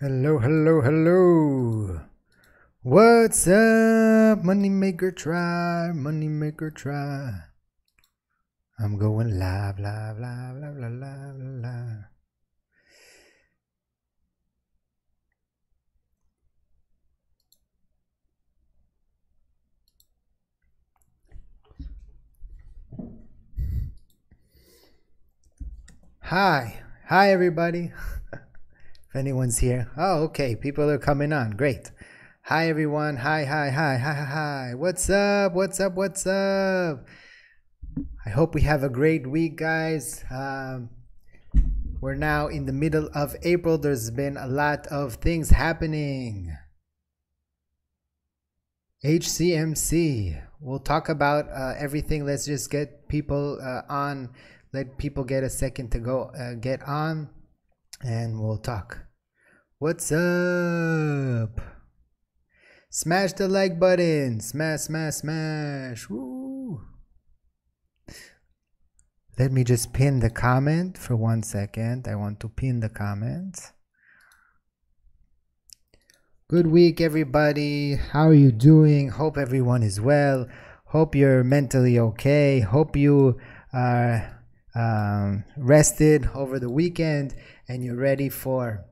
Hello, hello, hello. What's up? Moneymaker try, moneymaker try. I'm going live, live, live, live, live, live, live. Hi, hi everybody. if anyone's here. Oh, okay, people are coming on. Great. Hi everyone. Hi, hi, hi, hi, hi. What's up? What's up? What's up? I hope we have a great week, guys. Um, we're now in the middle of April. There's been a lot of things happening. HCMC. We'll talk about uh, everything. Let's just get people uh, on. Let people get a second to go uh, get on, and we'll talk. What's up? Smash the like button. Smash, smash, smash. Woo. Let me just pin the comment for one second. I want to pin the comment. Good week, everybody. How are you doing? Hope everyone is well. Hope you're mentally okay. Hope you are um, rested over the weekend and you're ready for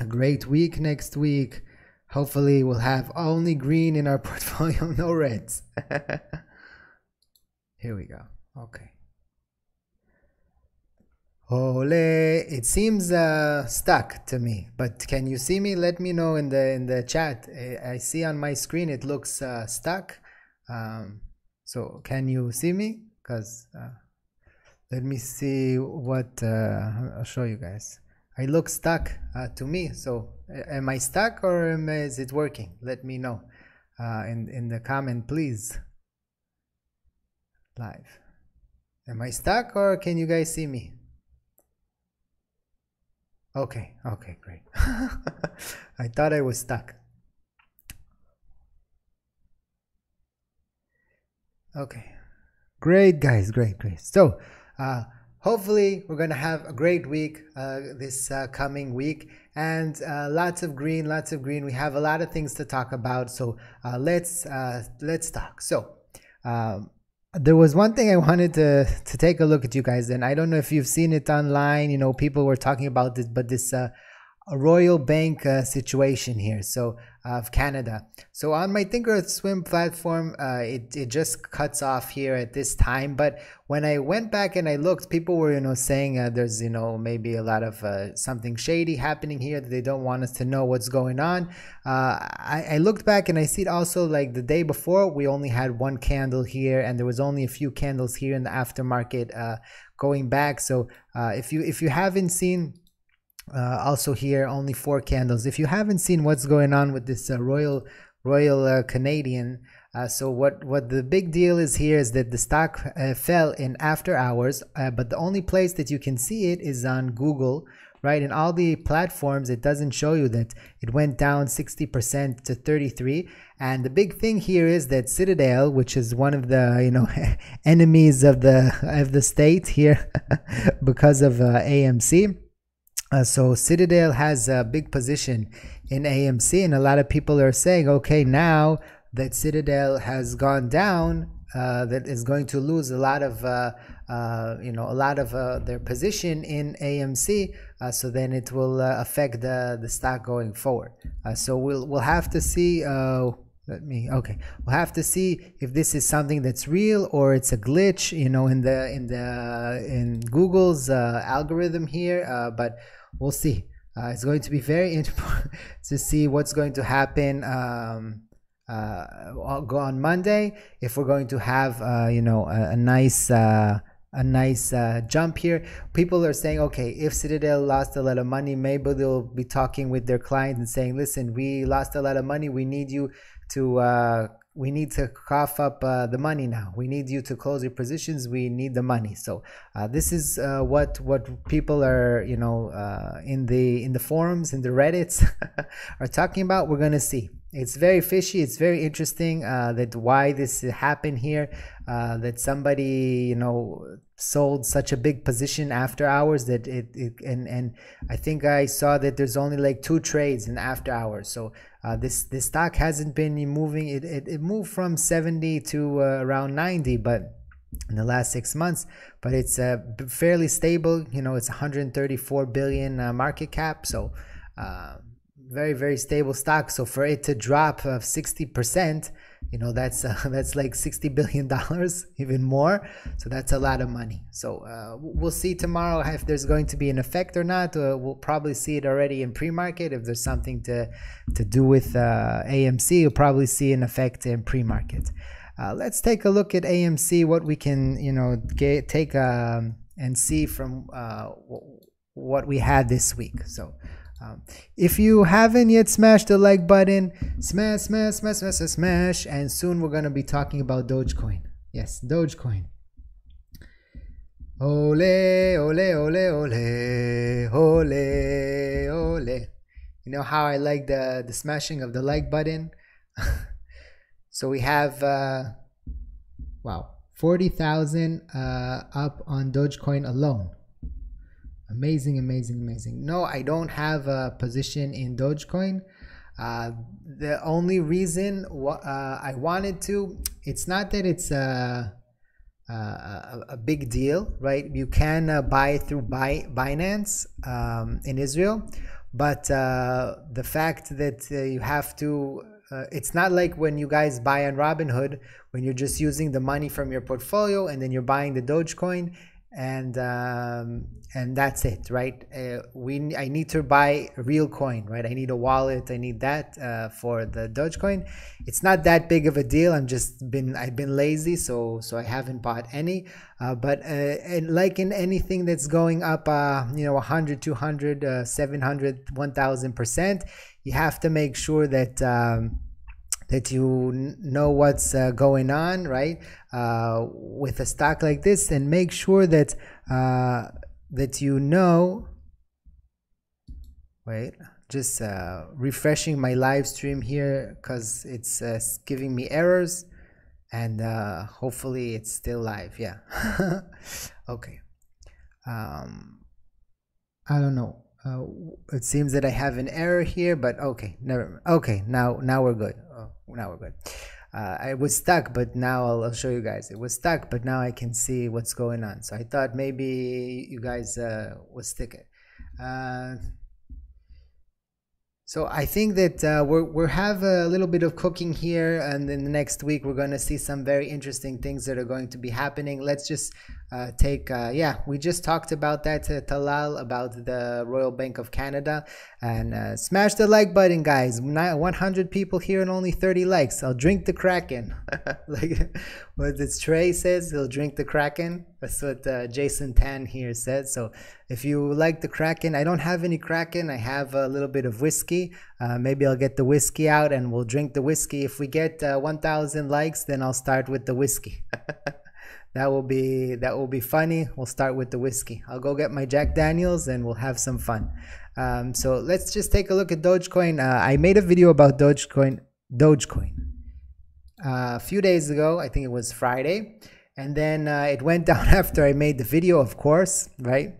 a great week next week. Hopefully, we'll have only green in our portfolio, no reds. Here we go. Okay. Ole, it seems uh, stuck to me, but can you see me? Let me know in the in the chat. I, I see on my screen it looks uh, stuck. Um, so can you see me? Cause uh, let me see what uh, I'll show you guys. I look stuck uh, to me. So am I stuck or am, is it working? Let me know uh, in in the comment, please. Live. Am I stuck or can you guys see me? Okay, okay, great. I thought I was stuck. Okay, great, guys, great, great. So, uh, hopefully, we're gonna have a great week uh, this uh, coming week, and uh, lots of green, lots of green. We have a lot of things to talk about, so uh, let's uh, let's talk. So. Um, there was one thing I wanted to to take a look at you guys, and I don't know if you've seen it online. You know, people were talking about this, but this uh, Royal Bank uh, situation here, so uh, of Canada. So on my Thinkorswim platform, uh, it it just cuts off here at this time. But when I went back and I looked, people were you know saying uh, there's you know maybe a lot of uh, something shady happening here that they don't want us to know what's going on. Uh, I, I looked back and I see it also like the day before we only had one candle here, and there was only a few candles here in the aftermarket going back. So if you if you haven't seen uh, also here only four candles. If you haven't seen what's going on with this uh, royal royal uh, canadian uh, so what what the big deal is here is that the stock uh, fell in after hours uh, but the only place that you can see it is on google right? In all the platforms it doesn't show you that it went down 60% to 33 and the big thing here is that citadel which is one of the you know enemies of the of the state here because of amc uh, so Citadel has a big position in AMC, and a lot of people are saying, okay, now that Citadel has gone down, uh, that is going to lose a lot of, uh, uh you know, a lot of uh, their position in AMC. Uh, so then it will affect the the stock going forward. so we'll we'll have to see. let me okay. We'll have to see if this is something that's real or it's a glitch, you know, in the in the in Google's algorithm here. but we'll see. Uh, it's going to be very interesting to see what's going to happen. Um, uh, go on Monday if we're going to have uh, you know a, a nice uh, a nice uh, jump here. People are saying, okay, if Citadel lost a lot of money, maybe they'll be talking with their clients and saying, listen, we lost a lot of money. We need you to uh, we need to cough up uh, the money now. We need you to close your positions. We need the money. So uh, this is uh, what what people are you know uh, in the in the forums in the Reddits are talking about. We're gonna see. It's very fishy. It's very interesting uh, that why this happened here. Uh, that somebody you know sold such a big position after hours that it, it and and I think I saw that there's only like two trades in after hours. So uh, this this stock hasn't been moving. It it, it moved from 70 to uh, around 90, but in the last six months, but it's uh, fairly stable. You know, it's 134 billion uh, market cap, so uh, very very stable stock. So for it to drop of 60 percent, you know, that's uh, that's like 60 billion dollars, even more. So that's a lot of money. So uh, we'll see tomorrow if there's going to be an effect or not. Uh, we'll probably see it already in pre-market. If there's something to to do with uh, AMC, you'll probably see an effect in pre-market. Uh, let's take a look at AMC, what we can, you know, get, take um, and see from uh, what we had this week. So, um, if you haven't yet smashed the like button, smash, smash, smash, smash, smash, and soon we're gonna be talking about Dogecoin. Yes, Dogecoin. Ole, ole, ole, ole, ole, ole. You know how I like the the smashing of the like button. So we have, uh, wow, 40,000 uh, up on Dogecoin alone. Amazing, amazing, amazing. No, I don't have a position in Dogecoin. Uh, the only reason uh, I wanted to, it's not that it's a, a, a big deal, right? You can uh, buy through Binance um, in Israel, but uh, the fact that uh, you have to uh, it's not like when you guys buy on Robinhood when you're just using the money from your portfolio and then you're buying the Dogecoin and um, and that's it, right? Uh, we I need to buy real coin, right? I need a wallet. I need that uh, for the Dogecoin. It's not that big of a deal. I'm just been I've been lazy, so so I haven't bought any. Uh, but uh, like in anything that's going up, uh, you know, 100, 200, uh, 700, 1000 percent, you have to make sure that. Um, that you know what's uh, going on, right? Uh, with a stock like this, and make sure that uh, that you know. Wait, just uh, refreshing my live stream here because it's uh, giving me errors, and uh, hopefully it's still live. Yeah. okay. Um, I don't know. Uh, it seems that I have an error here, but okay, never. Okay, now now we're good. Now we're good. Uh, I was stuck, but now I'll, I'll, show you guys. It was stuck, but now I can see what's going on. So I thought maybe you guys uh, would stick it. Uh, so I think that uh, we're we have a little bit of cooking here, and in the next week we're going to see some very interesting things that are going to be happening. Let's just uh, take, uh, yeah, we just talked about that, uh, Talal, about the Royal Bank of Canada. And uh, smash the like button, guys. 100 people here and only 30 likes. I'll drink the Kraken. like what this Trey says, he'll drink the Kraken. That's what uh, Jason Tan here said. So if you like the Kraken, I don't have any Kraken. I have a little bit of whiskey. Uh, maybe I'll get the whiskey out and we'll drink the whiskey. If we get 1,000 likes, then I'll start with the whiskey. that will be that will be funny. We'll start with the whiskey. I'll go get my Jack Daniels and we'll have some fun. Um, so let's just take a look at Dogecoin. Uh, I made a video about Dogecoin. Dogecoin uh, a few days ago. I think it was Friday, and then uh, it went down after I made the video. Of course, right?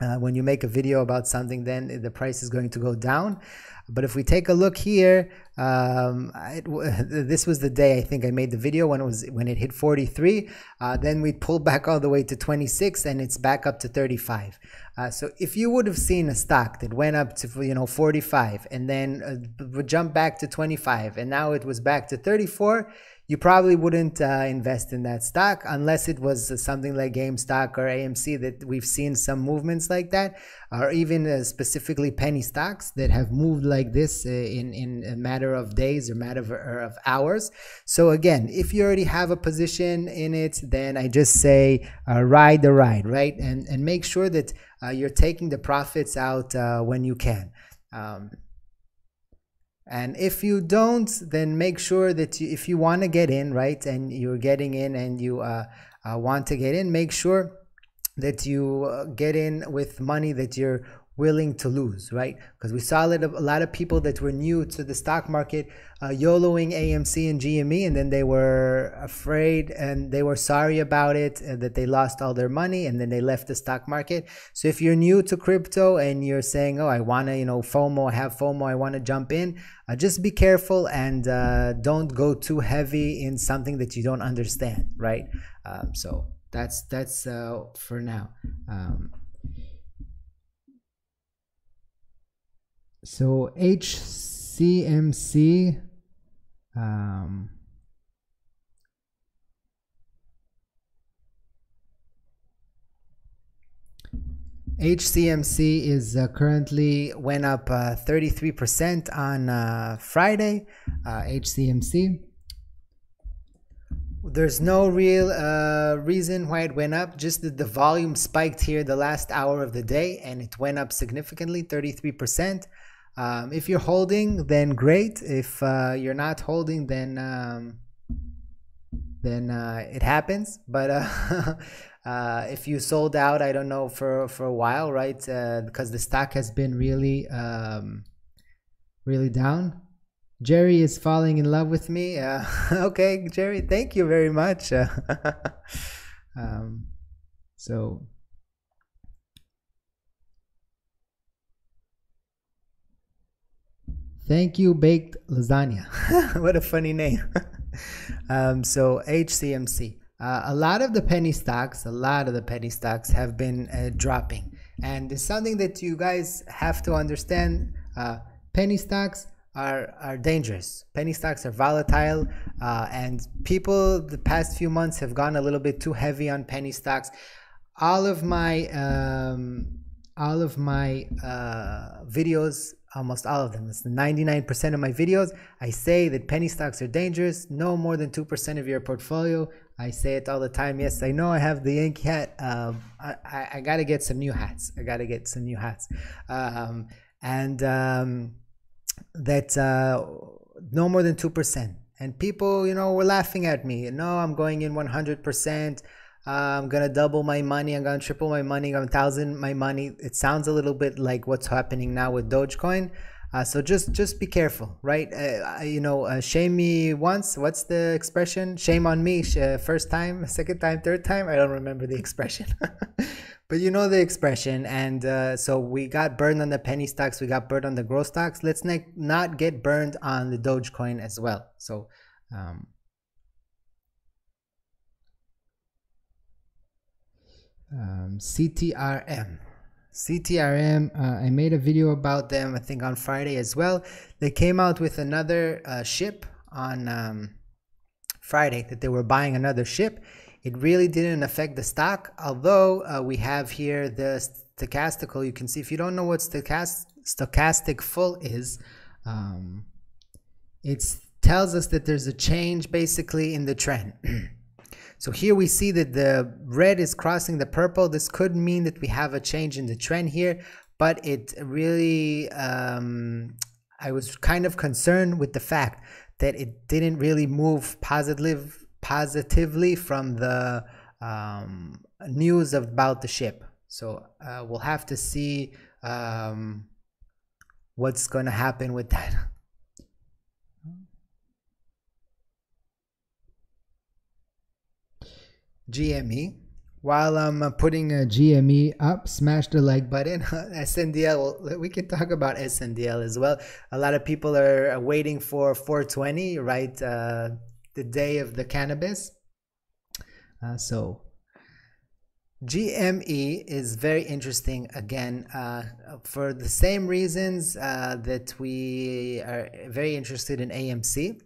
Uh, when you make a video about something, then the price is going to go down. But if we take a look here, um, it, this was the day I think I made the video when it was when it hit 43. Uh, then we pulled back all the way to 26, and it's back up to 35. Uh, so if you would have seen a stock that went up to you know 45 and then uh, jump back to 25, and now it was back to 34 you probably wouldn't uh, invest in that stock unless it was something like GameStop or AMC that we've seen some movements like that, or even uh, specifically penny stocks that have moved like this uh, in in a matter of days or matter of, or of hours. So again, if you already have a position in it, then I just say uh, ride the ride, right, and and make sure that uh, you're taking the profits out uh, when you can. Um, and if you don't, then make sure that you, if you want to get in, right, and you're getting in and you uh, uh, want to get in, make sure that you uh, get in with money that you're willing to lose, right? Because we saw a, lot of people that were new to the stock market uh, YOLOing AMC and GME, and then they were afraid and they were sorry about it, uh, that they lost all their money, and then they left the stock market. So if you're new to crypto and you're saying, "Oh, I want to, you know, FOMO, have FOMO, I want to jump in," uh, just be careful and uh, don't go too heavy in something that you don't understand, right? Um, so that's that's uh, for now. Um, so HCMC um, HCMC is uh, currently went up uh, 33% on uh, Friday. HCMC. Uh, There's no real uh, reason why it went up, just that the volume spiked here the last hour of the day and it went up significantly, 33%. Um, if you're holding, then great. If uh, you're not holding, then um, then uh, it happens. But uh, uh if you sold out, I don't know for for a while, right? Uh, because the stock has been really um, really down. Jerry is falling in love with me. Uh, okay, Jerry, thank you very much. um, so Thank you, baked lasagna. what a funny name. um, so HCMC. Uh, a lot of the penny stocks, a lot of the penny stocks have been uh, dropping, and it's something that you guys have to understand. Uh, penny stocks are are dangerous. Penny stocks are volatile, uh, and people the past few months have gone a little bit too heavy on penny stocks. All of my um, all of my uh, videos almost all of them. It's 99% of my videos. I say that penny stocks are dangerous. No more than 2% of your portfolio. I say it all the time. Yes, I know I have the ink hat. Um, I, I, I got to get some new hats. I got to get some new hats. Um, and um, that uh, no more than 2%. And people, you know, were laughing at me. No, I'm going in 100%. I'm gonna double my money. I'm gonna triple my money. I'm thousand my money. It sounds a little bit like what's happening now with Dogecoin. Uh, so just just be careful, right? Uh, you know, uh, shame me once. What's the expression? Shame on me. first time, second time, third time. I don't remember the expression, but you know the expression. And uh, so we got burned on the penny stocks. We got burned on the growth stocks. Let's not get burned on the Dogecoin as well. So. Um, um, CTRM. CTRM, uh, I made a video about them, I think on Friday as well. They came out with another uh, ship on um, Friday that they were buying another ship. It really didn't affect the stock, although uh, we have here the stochastical. You can see if you don't know what stochast stochastic full is, um, it tells us that there's a change basically in the trend. So here we see that the red is crossing the purple. This could mean that we have a change in the trend here, but it really, um, I was kind of concerned with the fact that it didn't really move positive, positively from the um, news about the ship. So uh, we'll have to see um, what's going to happen with that. GME. While I'm uh, putting a GME up, smash the like button. SNDL, we can talk about SNDL as well. A lot of people are uh, waiting for 420, right? Uh, the day of the cannabis. Uh, so GME is very interesting again uh, for the same reasons uh, that we are very interested in AMC.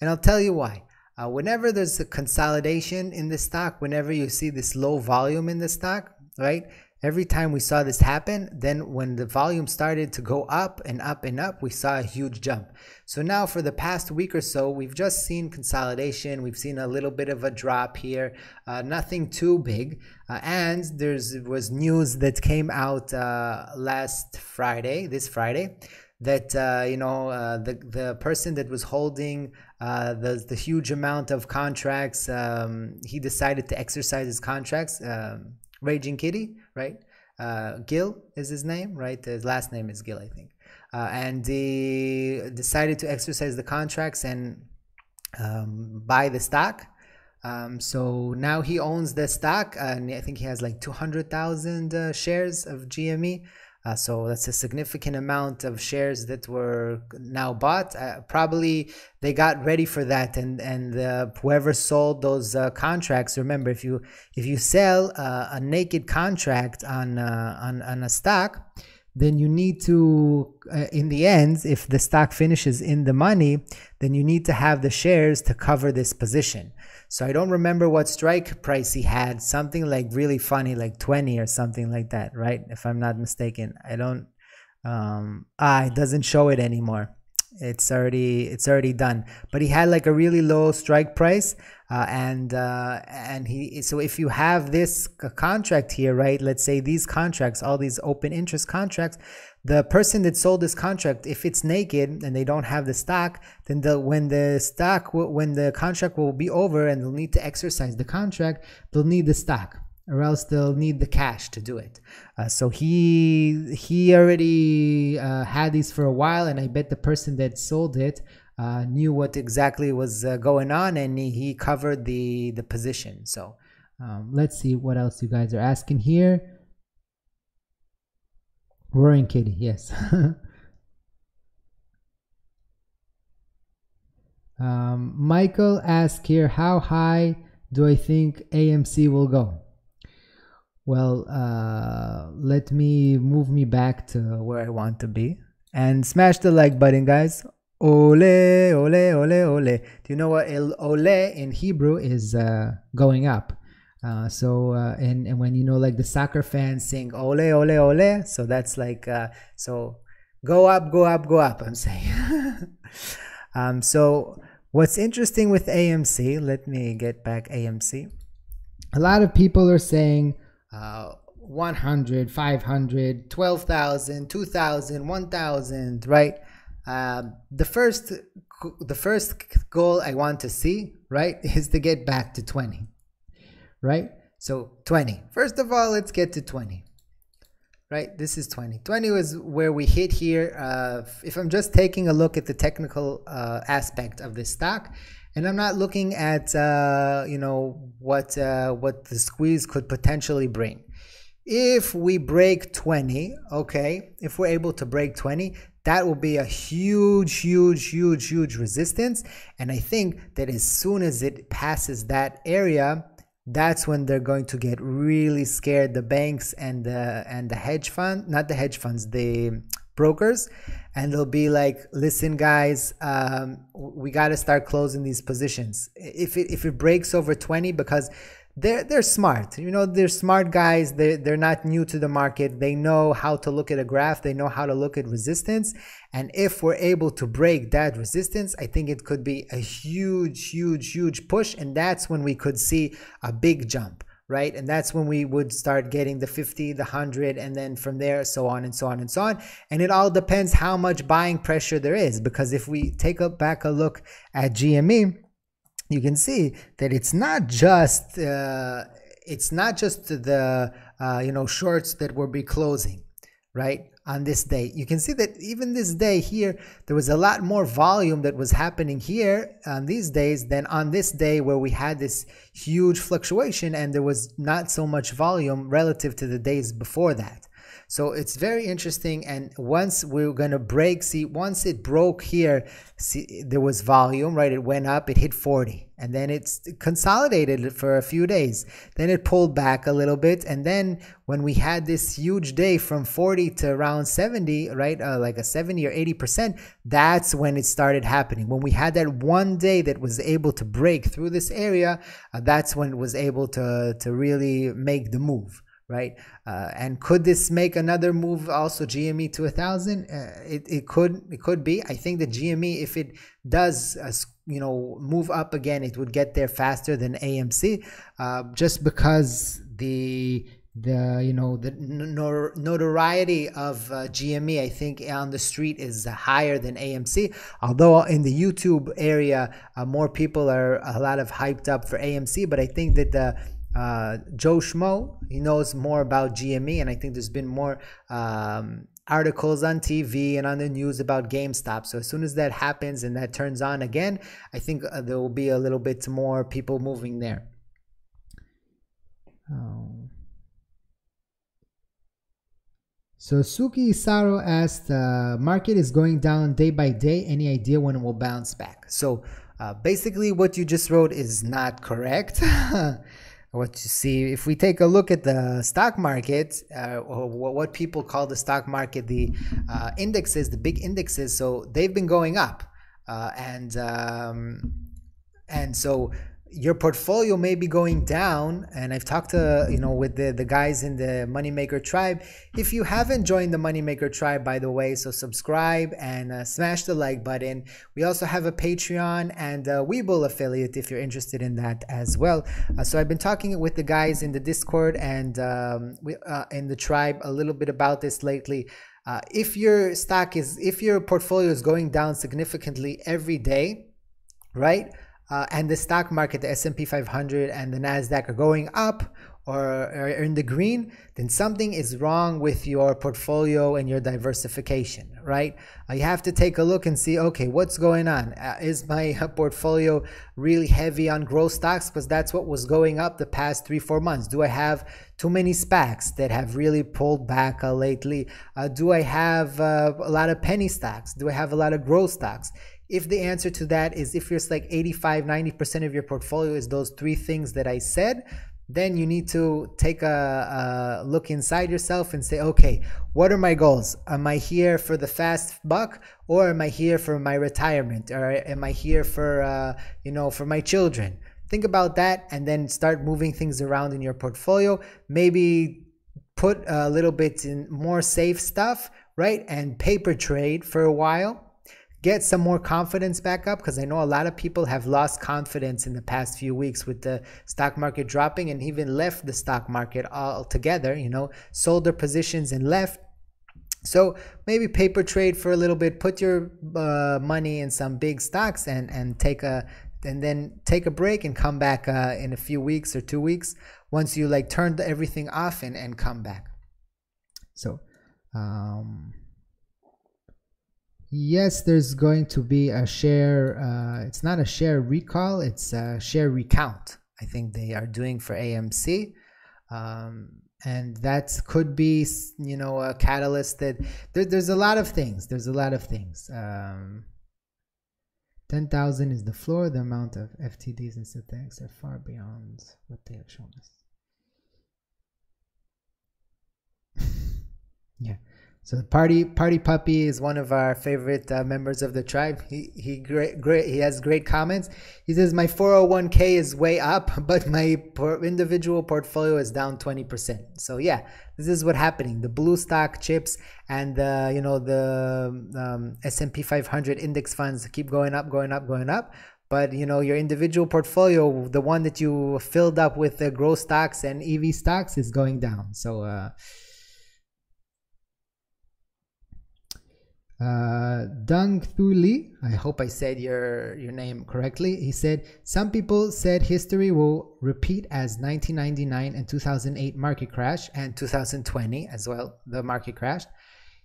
And I'll tell you why. Uh, whenever there's a consolidation in the stock, whenever you see this low volume in the stock, right? Every time we saw this happen, then when the volume started to go up and up and up, we saw a huge jump. So now for the past week or so, we've just seen consolidation. We've seen a little bit of a drop here, uh, nothing too big. Uh, and there's was news that came out uh, last Friday, this Friday, that uh, you know uh, the the person that was holding uh, the the huge amount of contracts um, he decided to exercise his contracts um, raging kitty right uh, Gill is his name, right? His last name is Gill, I think. Uh, and he decided to exercise the contracts and um, buy the stock. Um, so now he owns the stock, and I think he has like 200,000 uh, shares of GME. Uh, so that's a significant amount of shares that were now bought. Uh, probably they got ready for that, and and uh, whoever sold those uh, contracts. Remember, if you if you sell uh, a naked contract on uh, on on a stock, then you need to, in the end, if the stock finishes in the money, then you need to have the shares to cover this position. So I don't remember what strike price he had, something like really funny, like 20 or something like that, right? If I'm not mistaken. I don't um ah it doesn't show it anymore. It's already it's already done. But he had like a really low strike price uh, and uh, and he so if you have this contract here, right? Let's say these contracts, all these open interest contracts, the person that sold this contract, if it's naked and they don't have the stock, then the when the stock when the contract will be over and they'll need to exercise the contract, they'll need the stock or else they'll need the cash to do it. Uh, so he he already uh, had these for a while, and I bet the person that sold it uh, knew what exactly was uh, going on, and he, he, covered the the position. So um, let's see what else you guys are asking here. Roaring Kitty, yes. um, Michael asks here, how high do I think AMC will go? Well, uh, let me move me back to where I want to be and smash the like button, guys. Ole, ole, ole, ole. Do you know what ole in Hebrew is uh, going up? Uh, so uh, and and when you know like the soccer fans sing ole ole ole, so that's like uh, so go up, go up, go up. I'm saying. um, so what's interesting with AMC? Let me get back AMC. A lot of people are saying uh, 100, 500, 12,000, 2,000, 1,000, right? Um, the first the first goal I want to see, right, is to get back to 20 right? So 20. First of all, let's get to 20. Right, this is 20. 20 was where we hit here. Uh, if I'm just taking a look at the technical uh, aspect of this stock, and I'm not looking at uh, you know what uh, what the squeeze could potentially bring. If we break 20, okay, if we're able to break 20, that will be a huge, huge, huge, huge resistance. And I think that as soon as it passes that area, that's when they're going to get really scared the banks and the and the hedge fund not the hedge funds the brokers. And they'll be like listen guys um, we got to start closing these positions. If it if it breaks over 20 because they're they're smart. You know, they're smart guys. They they're not new to the market. They know how to look at a graph. They know how to look at resistance. And if we're able to break that resistance, I think it could be a huge, huge, huge push. And that's when we could see a big jump, right? And that's when we would start getting the 50, the 100, and then from there, so on and so on and so on. And it all depends how much buying pressure there is. Because if we take a back a look at GME, you can see that it's not just uh, it's not just the uh, you know shorts that will be closing right on this day. You can see that even this day here there was a lot more volume that was happening here on these days than on this day where we had this huge fluctuation and there was not so much volume relative to the days before that so it's very interesting. And once we're going to break, see, once it broke here, see, there was volume, right? It went up, it hit 40 and then it's consolidated for a few days. Then it pulled back a little bit. And then when we had this huge day from 40 to around 70, right? Uh, like a 70 or 80%, that's when it started happening. When we had that one day that was able to break through this area, uh, that's when it was able to, to really make the move right? Uh, and could this make another move also GME to a thousand? Uh, it, it could it could be. I think the GME if it does uh, you know move up again, it would get there faster than AMC, uh, just because the the you know the notoriety of uh, GME I think on the street is higher than AMC although in the YouTube area uh, more people are a lot of hyped up for AMC but I think that the uh, Joe Schmo. He knows more about GME, and I think there's been more um, articles on TV and on the news about GameStop. So as soon as that happens and that turns on again, I think uh, there will be a little bit more people moving there. Oh. So Suki Saro asked, uh, market is going down day by day. Any idea when it will bounce back? So uh, basically what you just wrote is not correct. what you see, if we take a look at the stock market, uh, or what people call the stock market, the uh, indexes, the big indexes, so they've been going up. Uh, and um, and so your portfolio may be going down and i've talked to you know with the, the guys in the moneymaker tribe. If you haven't joined the moneymaker tribe by the way so subscribe and uh, smash the like button. We also have a patreon and a webull affiliate if you're interested in that as well. Uh, so i've been talking with the guys in the discord and um, we, uh, in the tribe a little bit about this lately. Uh, if your stock is if your portfolio is going down significantly every day right uh, and the stock market, the S&P 500 and the Nasdaq are going up or are in the green, then something is wrong with your portfolio and your diversification, right? Uh, you have to take a look and see, okay, what's going on? Uh, is my portfolio really heavy on growth stocks? Because that's what was going up the past three, four months. Do I have too many SPACs that have really pulled back uh, lately? Uh, do I have uh, a lot of penny stocks? Do I have a lot of growth stocks? If the answer to that is if it's like 85 90% of your portfolio is those three things that i said then you need to take a, a, look inside yourself and say okay what are my goals? Am i here for the fast buck or am i here for my retirement? Or am i here for uh, you know for my children? Think about that and then start moving things around in your portfolio. Maybe put a little bit in more safe stuff right and paper trade for a while get some more confidence back up because I know a lot of people have lost confidence in the past few weeks with the stock market dropping and even left the stock market altogether, you know, sold their positions and left. So maybe paper trade for a little bit, put your uh, money in some big stocks and, and take a and then take a break and come back uh, in a few weeks or two weeks once you like turned everything off and, and come back. So um, Yes, there's going to be a share. Uh, it's not a share recall, it's a share recount. I think they are doing for AMC. Um, and that could be, you know, a catalyst that there, there's a lot of things. There's a lot of things. Um, 10,000 is the floor. The amount of FTDs and synthetics are far beyond what they have shown us. yeah. So party party puppy is one of our favorite uh, members of the tribe. He he great great he has great comments. He says my 401k is way up, but my individual portfolio is down 20%. So yeah, this is what happening. The blue stock chips and the you know the um, S&P 500 index funds keep going up, going up, going up. But you know your individual portfolio, the one that you filled up with the growth stocks and EV stocks, is going down. So. Uh, Uh, Deng Thu Li, I hope I said your, your name correctly. He said, Some people said history will repeat as 1999 and 2008 market crash and 2020 as well, the market crash.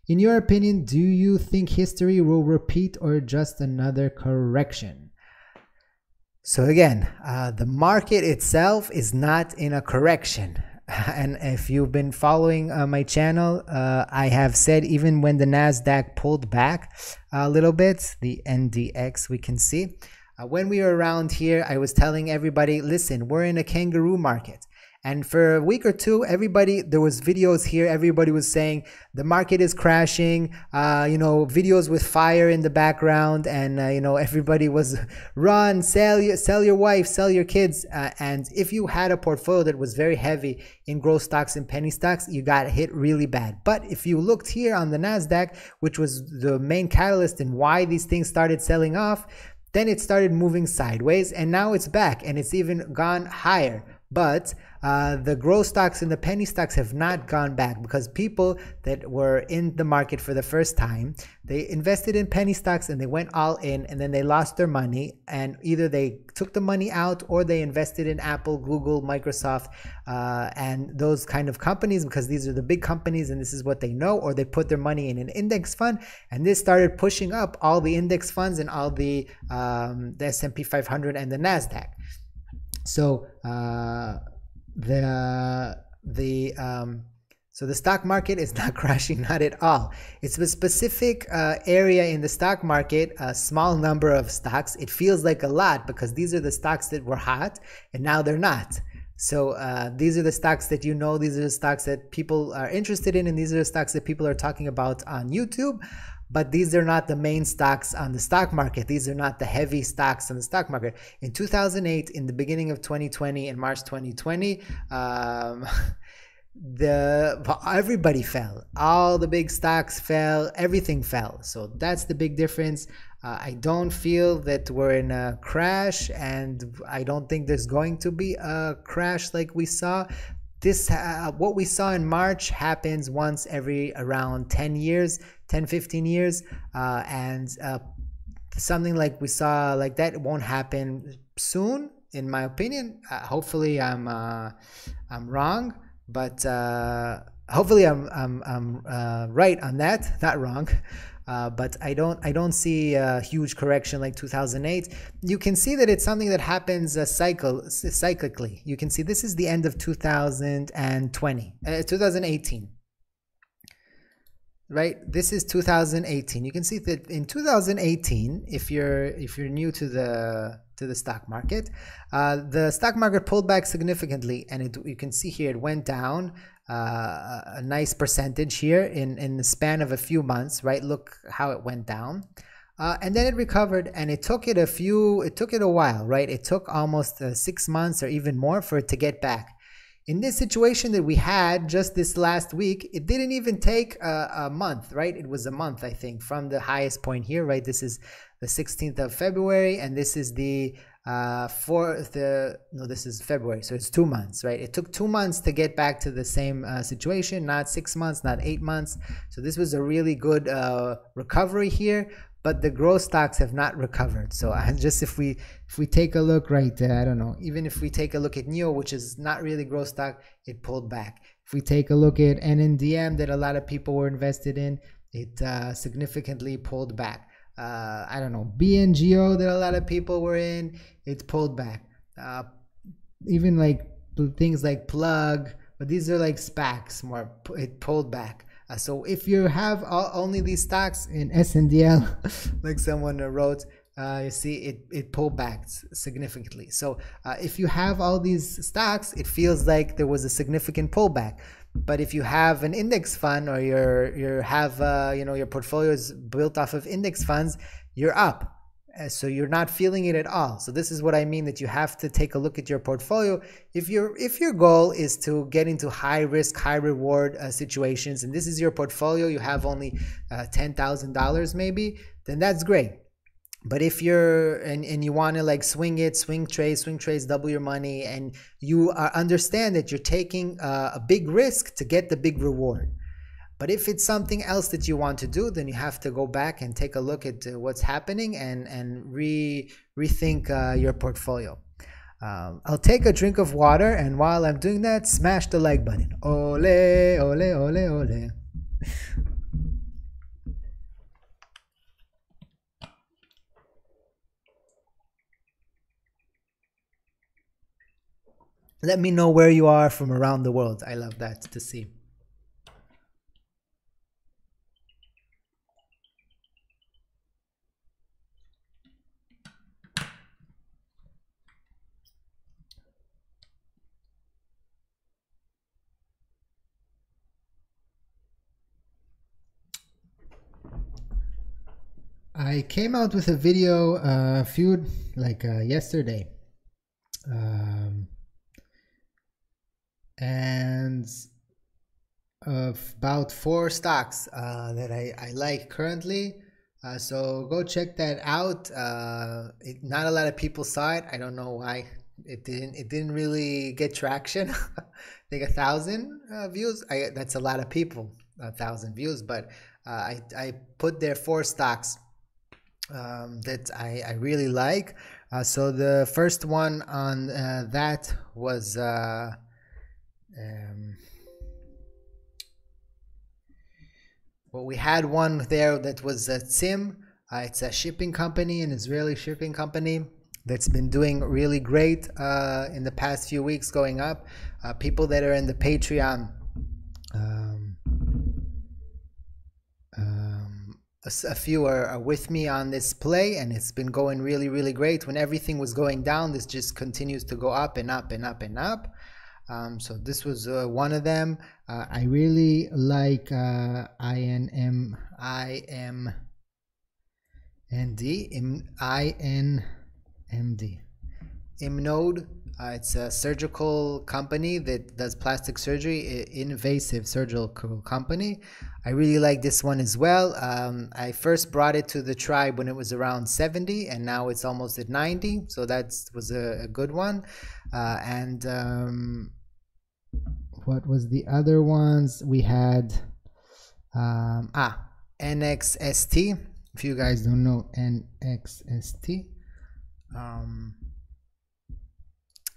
In your opinion, do you think history will repeat or just another correction? So, again, uh, the market itself is not in a correction. and if you've been following uh, my channel, uh, I have said even when the Nasdaq pulled back a little bit, the NDX we can see. Uh, when we were around here, I was telling everybody, listen, we're in a kangaroo market. And for a week or two, everybody, there was videos here. Everybody was saying the market is crashing. Uh, you know, videos with fire in the background, and uh, you know, everybody was run, sell your, sell your wife, sell your kids. Uh, and if you had a portfolio that was very heavy in growth stocks and penny stocks, you got hit really bad. But if you looked here on the Nasdaq, which was the main catalyst in why these things started selling off, then it started moving sideways, and now it's back, and it's even gone higher but uh, the growth stocks and the penny stocks have not gone back because people that were in the market for the first time they invested in penny stocks and they went all in and then they lost their money and either they took the money out or they invested in apple google microsoft uh, and those kind of companies because these are the big companies and this is what they know or they put their money in an index fund and this started pushing up all the index funds and all the um, the s&p 500 and the nasdaq. So uh, the the um, so the stock market is not crashing, not at all. It's a specific uh, area in the stock market, a small number of stocks. It feels like a lot because these are the stocks that were hot and now they're not. So uh, these are the stocks that you know. These are the stocks that people are interested in, and these are the stocks that people are talking about on YouTube but these are not the main stocks on the stock market. These are not the heavy stocks on the stock market. In 2008, in the beginning of 2020, in March 2020, um, the everybody fell. All the big stocks fell. Everything fell. So that's the big difference. Uh, I don't feel that we're in a crash, and I don't think there's going to be a crash like we saw this uh, what we saw in march happens once every around 10 years 10 15 years uh, and uh, something like we saw like that won't happen soon in my opinion uh, hopefully i'm uh, i'm wrong but uh, hopefully i'm i'm, I'm right on that not wrong uh, but I don't I don't see a huge correction like 2008. You can see that it's something that happens uh, cycle cyclically. You can see this is the end of 2020, uh, 2018. Right, this is 2018. You can see that in 2018, if you're if you're new to the to the stock market, uh, the stock market pulled back significantly, and it, you can see here it went down uh, a nice percentage here in, in the span of a few months, right? Look how it went down. Uh, and then it recovered and it took it a few, it took it a while, right? It took almost uh, six months or even more for it to get back. In this situation that we had just this last week, it didn't even take a, a month, right? It was a month, I think, from the highest point here, right? This is the 16th of February, and this is the uh, for the no this is february so it's two months right it took two months to get back to the same uh, situation not six months not eight months so this was a really good uh, recovery here but the growth stocks have not recovered so just if we if we take a look right there i don't know even if we take a look at NIO which is not really growth stock it pulled back if we take a look at nndm that a lot of people were invested in it uh, significantly pulled back uh, I don't know, BNGO that a lot of people were in, it's pulled back. Uh, even like things like Plug, but these are like SPACs more, it pulled back. Uh, so if you have only these stocks in SNDL, like someone wrote, uh, you see it, it pulled back significantly. So uh, if you have all these stocks, it feels like there was a significant pullback. But if you have an index fund or your you have uh, you know your portfolio is built off of index funds, you're up. Uh, so you're not feeling it at all. So this is what I mean that you have to take a look at your portfolio. If your if your goal is to get into high risk, high reward uh, situations, and this is your portfolio, you have only uh, ten thousand dollars maybe, then that's great but if you're and, and you want to like swing it swing trades swing trades double your money and you uh, understand that you're taking uh, a big risk to get the big reward but if it's something else that you want to do then you have to go back and take a look at uh, what's happening and and re rethink uh, your portfolio um, I'll take a drink of water and while I'm doing that smash the like button ole ole ole ole Let me know where you are from around the world. I love that to see. I came out with a video uh, a few like uh, yesterday. Um, and about four stocks uh, that I, I like currently. Uh, so go check that out. Uh, it, not a lot of people saw it. I don't know why it didn't it didn't really get traction. I think a thousand uh, views. I, that's a lot of people, a thousand views. But uh, I I put there four stocks um, that I I really like. Uh, so the first one on uh, that was. Uh, um, well, we had one there that was a ZIM. Uh, it's a shipping company, an Israeli shipping company that's been doing really great uh, in the past few weeks going up. Uh, people that are in the Patreon, a, few are, are, with me on this play, and it's been going really, really great. When everything was going down, this just continues to go up and up and up and up. Um, so this was uh, one of them. Uh, I really like uh, InMode, uh, it's a surgical company that does plastic surgery, invasive surgical company. I really like this one as well. Um, I first brought it to the tribe when it was around 70, and now it's almost at 90. So that was a, a good one. Uh, and um, what was the other ones? We had um, ah NXST. If you guys don't know NXST um,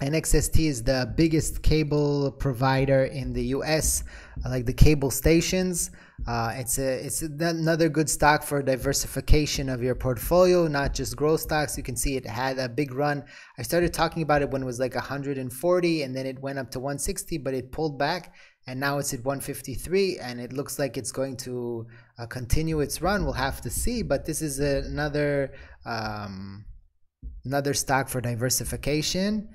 NXST is the biggest cable provider in the US, like the cable stations. Uh, it's a it's another good stock for diversification of your portfolio, not just growth stocks. You can see it had a big run. I started talking about it when it was like 140, and then it went up to 160, but it pulled back, and now it's at 153, and it looks like it's going to uh, continue its run. We'll have to see, but this is another. Um, another stock for diversification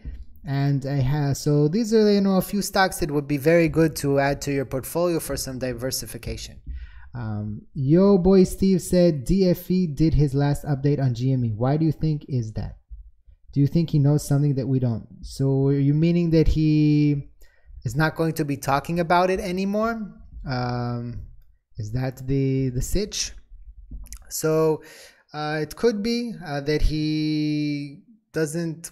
and I have so these are you know a few stocks that would be very good to add to your portfolio for some diversification. Um, Yo boy Steve said DFV did his last update on GME. Why do you think is that? Do you think he knows something that we don't? So are you meaning that he is not going to be talking about it anymore? Um, is that the the sitch? So uh, it could be uh, that he doesn't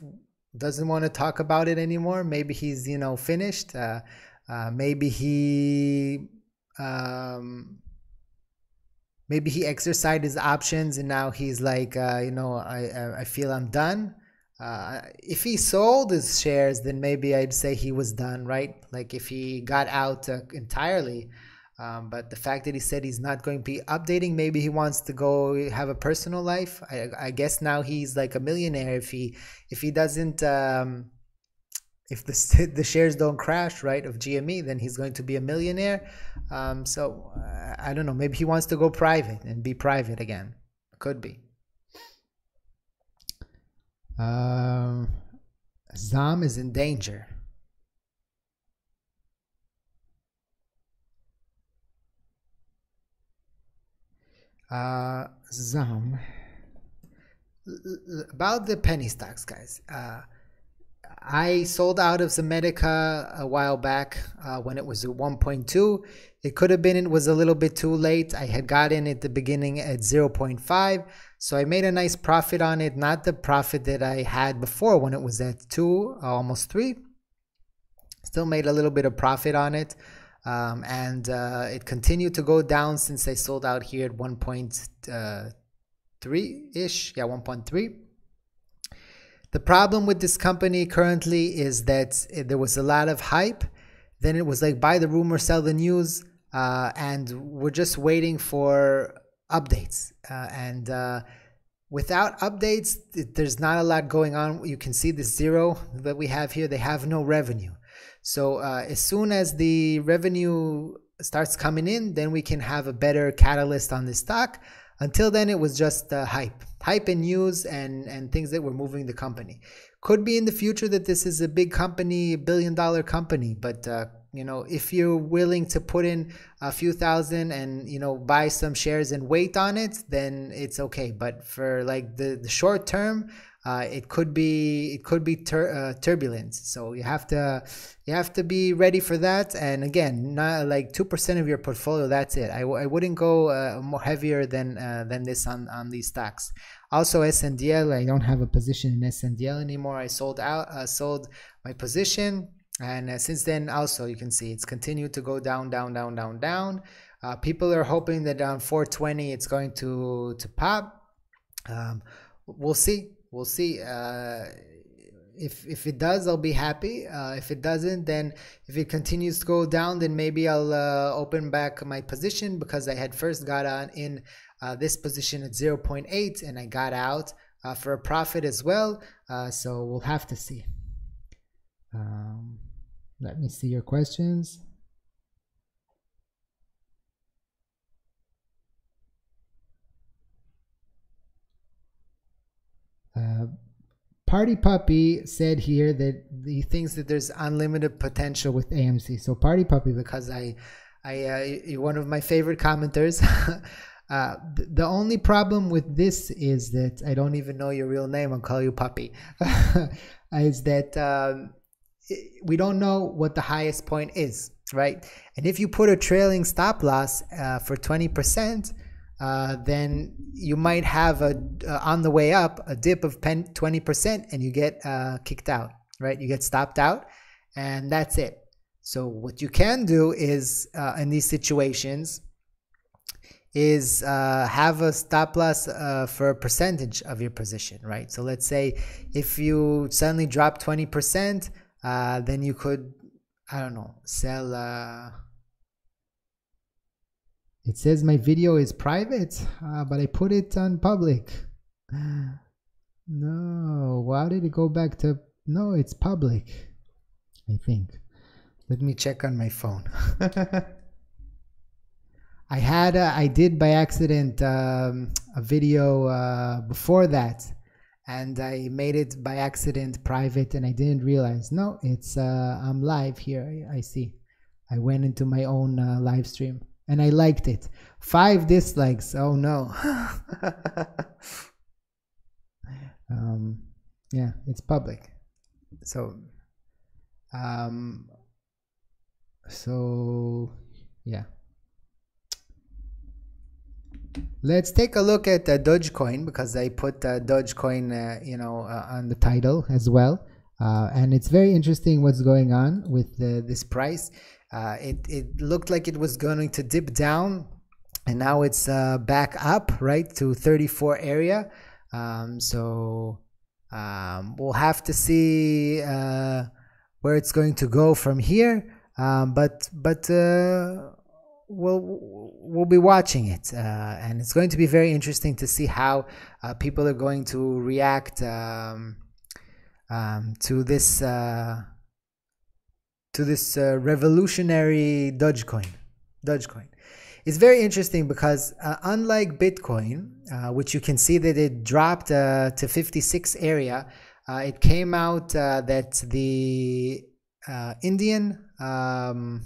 doesn't want to talk about it anymore. Maybe he's you know finished. Uh, uh maybe he um, maybe he exercised his options and now he's like uh, you know I I feel I'm done. Uh, if he sold his shares, then maybe I'd say he was done, right? Like if he got out entirely. Um, but the fact that he said he's not going to be updating, maybe he wants to go have a personal life. I, I guess now he's like a millionaire if he if he doesn't um, if the the shares don't crash right of GME, then he's going to be a millionaire. Um, so uh, I don't know. Maybe he wants to go private and be private again. Could be. Um, Zam is in danger. Uh, about the penny stocks, guys. Uh, I sold out of Zomedica a while back uh, when it was at 1.2. It could have been it was a little bit too late. I had got in at the beginning at 0.5, so I made a nice profit on it. Not the profit that I had before when it was at two, almost three. Still made a little bit of profit on it. Um, and uh, it continued to go down since they sold out here at 1.3 ish. Yeah, 1.3. The problem with this company currently is that there was a lot of hype. Then it was like buy the rumor, sell the news, uh, and we're just waiting for updates. Uh, and uh, without updates, there's not a lot going on. You can see the zero that we have here. They have no revenue. So uh, as soon as the revenue starts coming in, then we can have a better catalyst on the stock. Until then, it was just uh, hype, hype and news and and things that were moving the company. Could be in the future that this is a big company, a billion dollar company, but uh, you know if you're willing to put in a few thousand and you know buy some shares and wait on it, then it's okay. But for like the the short term, uh, it could be it could be tur- uh, turbulence so you have to you have to be ready for that and again not like 2% of your portfolio that's it I w- I wouldn't go uh, more heavier than uh, than this on on these stocks Also, SNDL, I don't have a position in SNDL anymore. I sold out, uh, sold my position, and uh, since then, also you can see it's continued to go down, down, down, down, down. Uh, people are hoping that on 420 it's going to to pop. Um, we'll see. We'll see. Uh, if if it does, I'll be happy. Uh, if it doesn't, then if it continues to go down, then maybe I'll uh, open back my position because I had first got on in uh, this position at 0.8 and I got out uh, for a profit as well. Uh, so we'll have to see. Um, let me see your questions. Party Puppy said here that he thinks that there's unlimited potential with AMC. So Party Puppy, because I, I, uh, you're one of my favorite commenters. uh, the only problem with this is that I don't even know your real name. I'll call you Puppy. is that um, we don't know what the highest point is, right? And if you put a trailing stop loss uh, for 20%, uh, then you might have a uh, on the way up a dip of 20% and you get uh, kicked out right? You get stopped out and that's it. So what you can do is uh, in these situations is uh, have a stop loss for a percentage of your position right? So let's say if you suddenly drop 20% then you could i don't know sell it says my video is private, uh, but I put it on public. No, why did it go back to? No, it's public. I think. Let me check on my phone. I had, a, I did by accident um, a video uh, before that, and I made it by accident private, and I didn't realize. No, it's uh, I'm live here. I, I see. I went into my own uh, live stream and I liked it. Five dislikes. Oh no. um, yeah, it's public. So, um, so yeah. Let's take a look at uh, Dogecoin because I put uh, Dogecoin, uh, you know, uh, on the title as well. Uh, and it's very interesting what's going on with this price. Uh, it, it looked like it was going to dip down and now it's uh, back up right to 34 area. Um, so um, we'll have to see uh, where it's going to go from here. Um, but but uh, we'll we'll be watching it. Uh, and it's going to be very interesting to see how uh, people are going to react um, um, to this to this uh, revolutionary Dogecoin. Dogecoin. It's very interesting because uh, unlike Bitcoin, uh, which you can see that it dropped uh, to 56 area, uh, it came out uh, that the Indian um,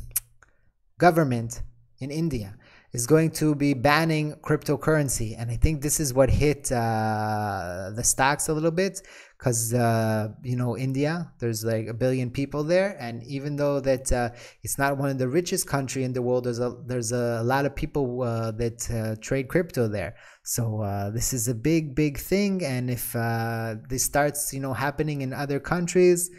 government in India is going to be banning cryptocurrency. And I think this is what hit the stocks a little bit because uh, you know India, there's like a billion people there, and even though that uh, it's not one of the richest country in the world, there's a there's a lot of people uh, that uh, trade crypto there. So uh, this is a big big thing, and if uh, this starts you know happening in other countries,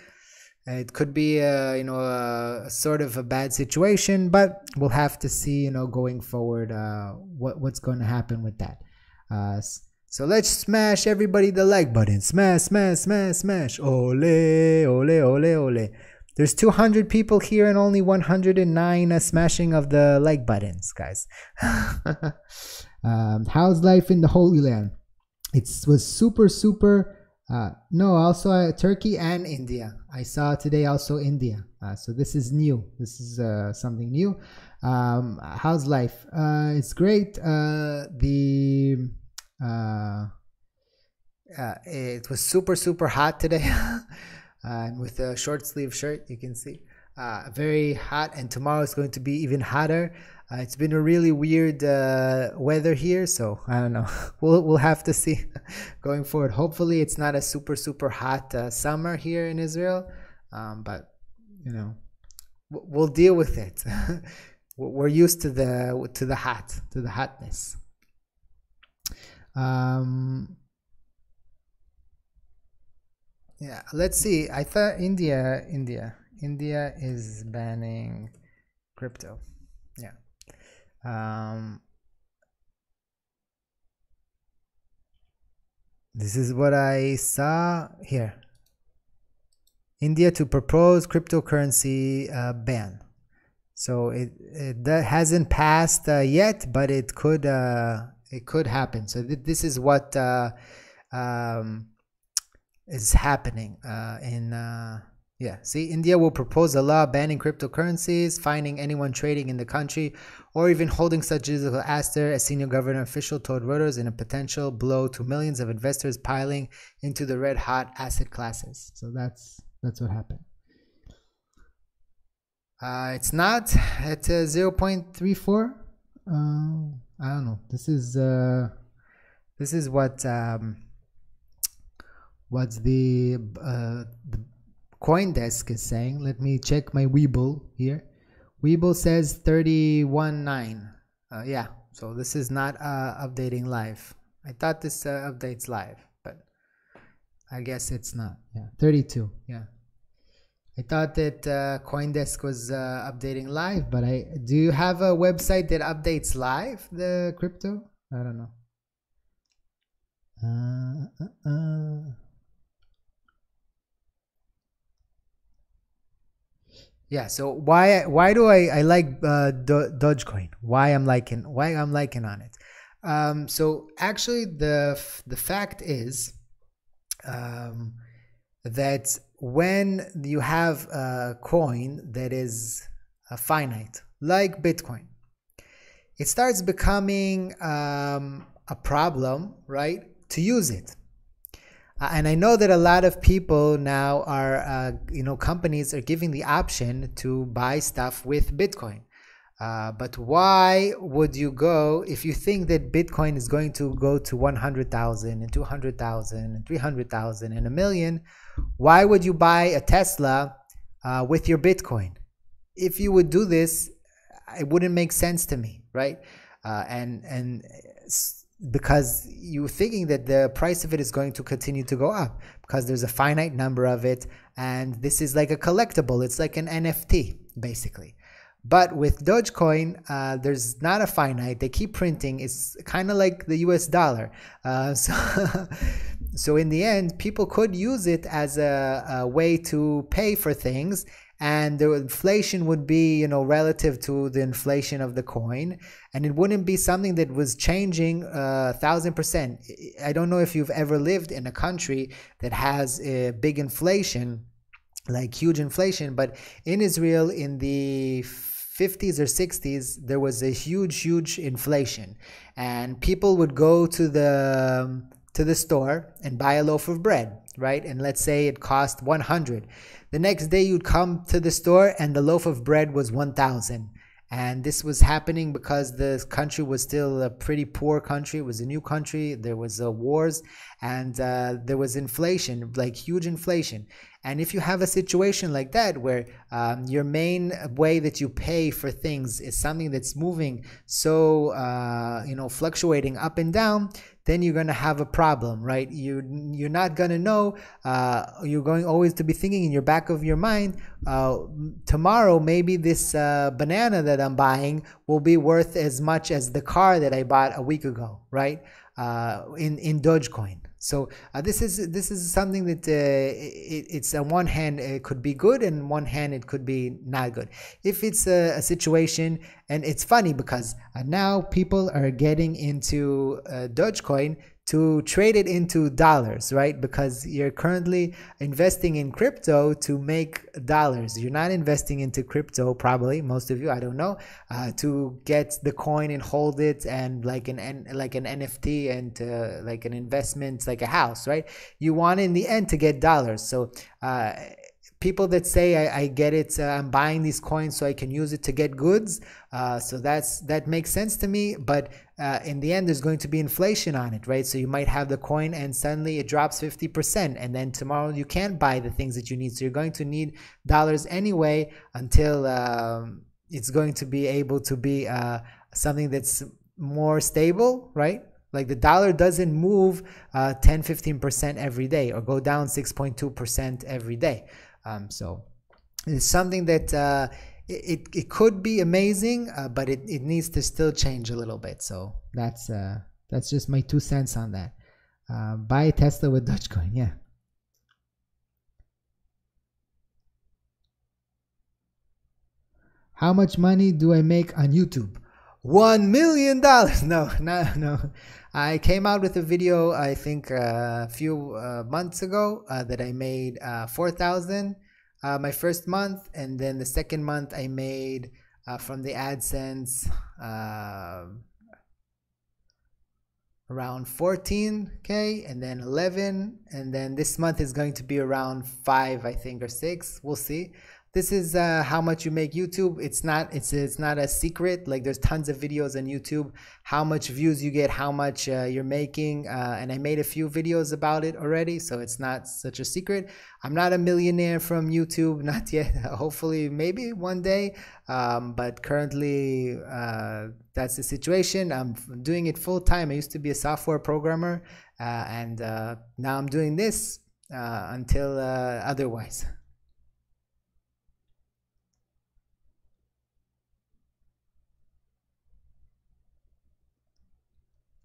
it could be a, you know a, sort of a bad situation. But we'll have to see you know going forward what what's going to happen with that. So let's smash everybody the like button. Smash, smash, smash, smash. Ole, ole, ole, ole. There's 200 people here and only 109 uh, smashing of the like buttons, guys. um, how's life in the Holy Land? It was super, super. Uh, no, also uh, Turkey and India. I saw today also India. Uh, so this is new. This is uh, something new. Um, how's life? Uh, it's great. the uh, uh, it was super super hot today, and with a short sleeve shirt, you can see uh, very hot. And tomorrow is going to be even hotter. Uh, it's been a really weird uh, weather here, so I don't know. we'll we'll have to see going forward. Hopefully, it's not a super super hot uh, summer here in Israel, um, but you know, we'll deal with it. We're used to the to the hot to the hotness. Um, yeah, let's see. I thought India, India, India is banning crypto. Yeah. Um, this is what I saw here. India to propose cryptocurrency uh, ban. So it, it that hasn't passed uh, yet, but it could uh, it could happen. So th this is what uh, um, is happening uh, in uh, yeah. See, India will propose a law banning cryptocurrencies, fining anyone trading in the country, or even holding such digital asset. A senior government official told Reuters in a potential blow to millions of investors piling into the red hot asset classes. So that's that's what happened. Uh, it's not at uh, 0.34. Uh, I don't know. This is uh, this is what um, what's the uh, the CoinDesk is saying. Let me check my Webull here. Webull says 31.9. Uh, yeah, so this is not uh, updating live. I thought this uh, updates live, but I guess it's not. Yeah, 32. Yeah. I thought that uh, CoinDesk was uh, updating live, but I do you have a website that updates live the crypto? I don't know. Uh, uh, uh. Yeah so why why do i i like uh, Do- dogecoin? Why i'm liking why i'm liking on it? Um, so actually the the fact is um, that when you have a coin that is uh, finite like bitcoin it starts becoming um, a problem right to use it and I know that a lot of people now are, uh, you know, companies are giving the option to buy stuff with Bitcoin. Uh, but why would you go if you think that Bitcoin is going to go to 100,000 and 200,000 and 300,000 and a million? Why would you buy a Tesla uh, with your Bitcoin? If you would do this, it wouldn't make sense to me, right? Uh, and and because you're thinking that the price of it is going to continue to go up because there's a finite number of it and this is like a collectible. It's like an nft basically. But with dogecoin uh, there's not a finite. They keep printing. It's kind of like the us dollar. Uh, so so in the end people could use it as a, a way to pay for things and the inflation would be you know relative to the inflation of the coin. And it wouldn't be something that was changing a uh, thousand percent. I don't know if you've ever lived in a country that has a big inflation like huge inflation but in israel in the 50s or 60s there was a huge huge inflation. And people would go to the to the store and buy a loaf of bread right? And let's say it cost 100 the next day you'd come to the store and the loaf of bread was 1000 and this was happening because the country was still a pretty poor country. It was a new country. There was uh, wars and uh, there was inflation like huge inflation and if you have a situation like that where um, your main way that you pay for things is something that's moving so uh, you know fluctuating up and down then you're going to have a problem right? You you're not going to know uh, you're going always to be thinking in your back of your mind uh, tomorrow maybe this uh, banana that i'm buying will be worth as much as the car that i bought a week ago right? Uh, in in dogecoin so uh, this is this is something that uh, it, it's on one hand it could be good and one hand it could be not good. If it's a, a situation and it's funny because uh, now people are getting into uh, Dogecoin to trade it into dollars, right? Because you're currently investing in crypto to make dollars. You're not investing into crypto, probably most of you. I don't know, uh, to get the coin and hold it and like an like an NFT and uh, like an investment, like a house, right? You want in the end to get dollars. So. Uh, people that say I, I get it, uh, I'm buying these coins so I can use it to get goods. Uh, so that's that makes sense to me. But uh, in the end, there's going to be inflation on it, right? So you might have the coin and suddenly it drops 50%, and then tomorrow you can't buy the things that you need. So you're going to need dollars anyway until um, it's going to be able to be uh, something that's more stable, right? Like the dollar doesn't move uh, 10, 15% every day or go down 6.2% every day. Um, so it's something that uh, it, it could be amazing, uh, but it, it needs to still change a little bit. So that's uh, that's just my two cents on that. Uh, buy Tesla with Dogecoin, yeah. How much money do I make on YouTube? One million dollars. No, no, no. I came out with a video, I think uh, a few uh, months ago, uh, that I made uh, 4,000 uh, my first month. And then the second month, I made uh, from the AdSense around 14K and then 11. And then this month is going to be around 5, I think, or 6. We'll see this is uh, how much you make YouTube. It's not it's it's not a secret. Like there's tons of videos on YouTube, how much views you get, how much uh, you're making, uh, and I made a few videos about it already, so it's not such a secret. I'm not a millionaire from YouTube, not yet. Hopefully, maybe one day, um, but currently uh, that's the situation. I'm doing it full time. I used to be a software programmer, uh, and uh, now I'm doing this until otherwise.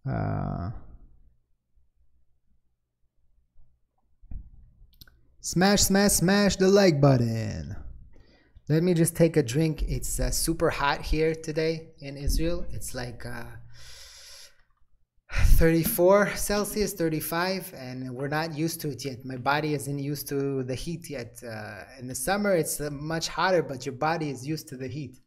Uh, smash, smash, smash the like button. Let me just take a drink. It's uh, super hot here today in Israel. It's like uh, 34 Celsius, 35, and we're not used to it yet. My body isn't used to the heat yet. Uh, in the summer, it's uh, much hotter, but your body is used to the heat.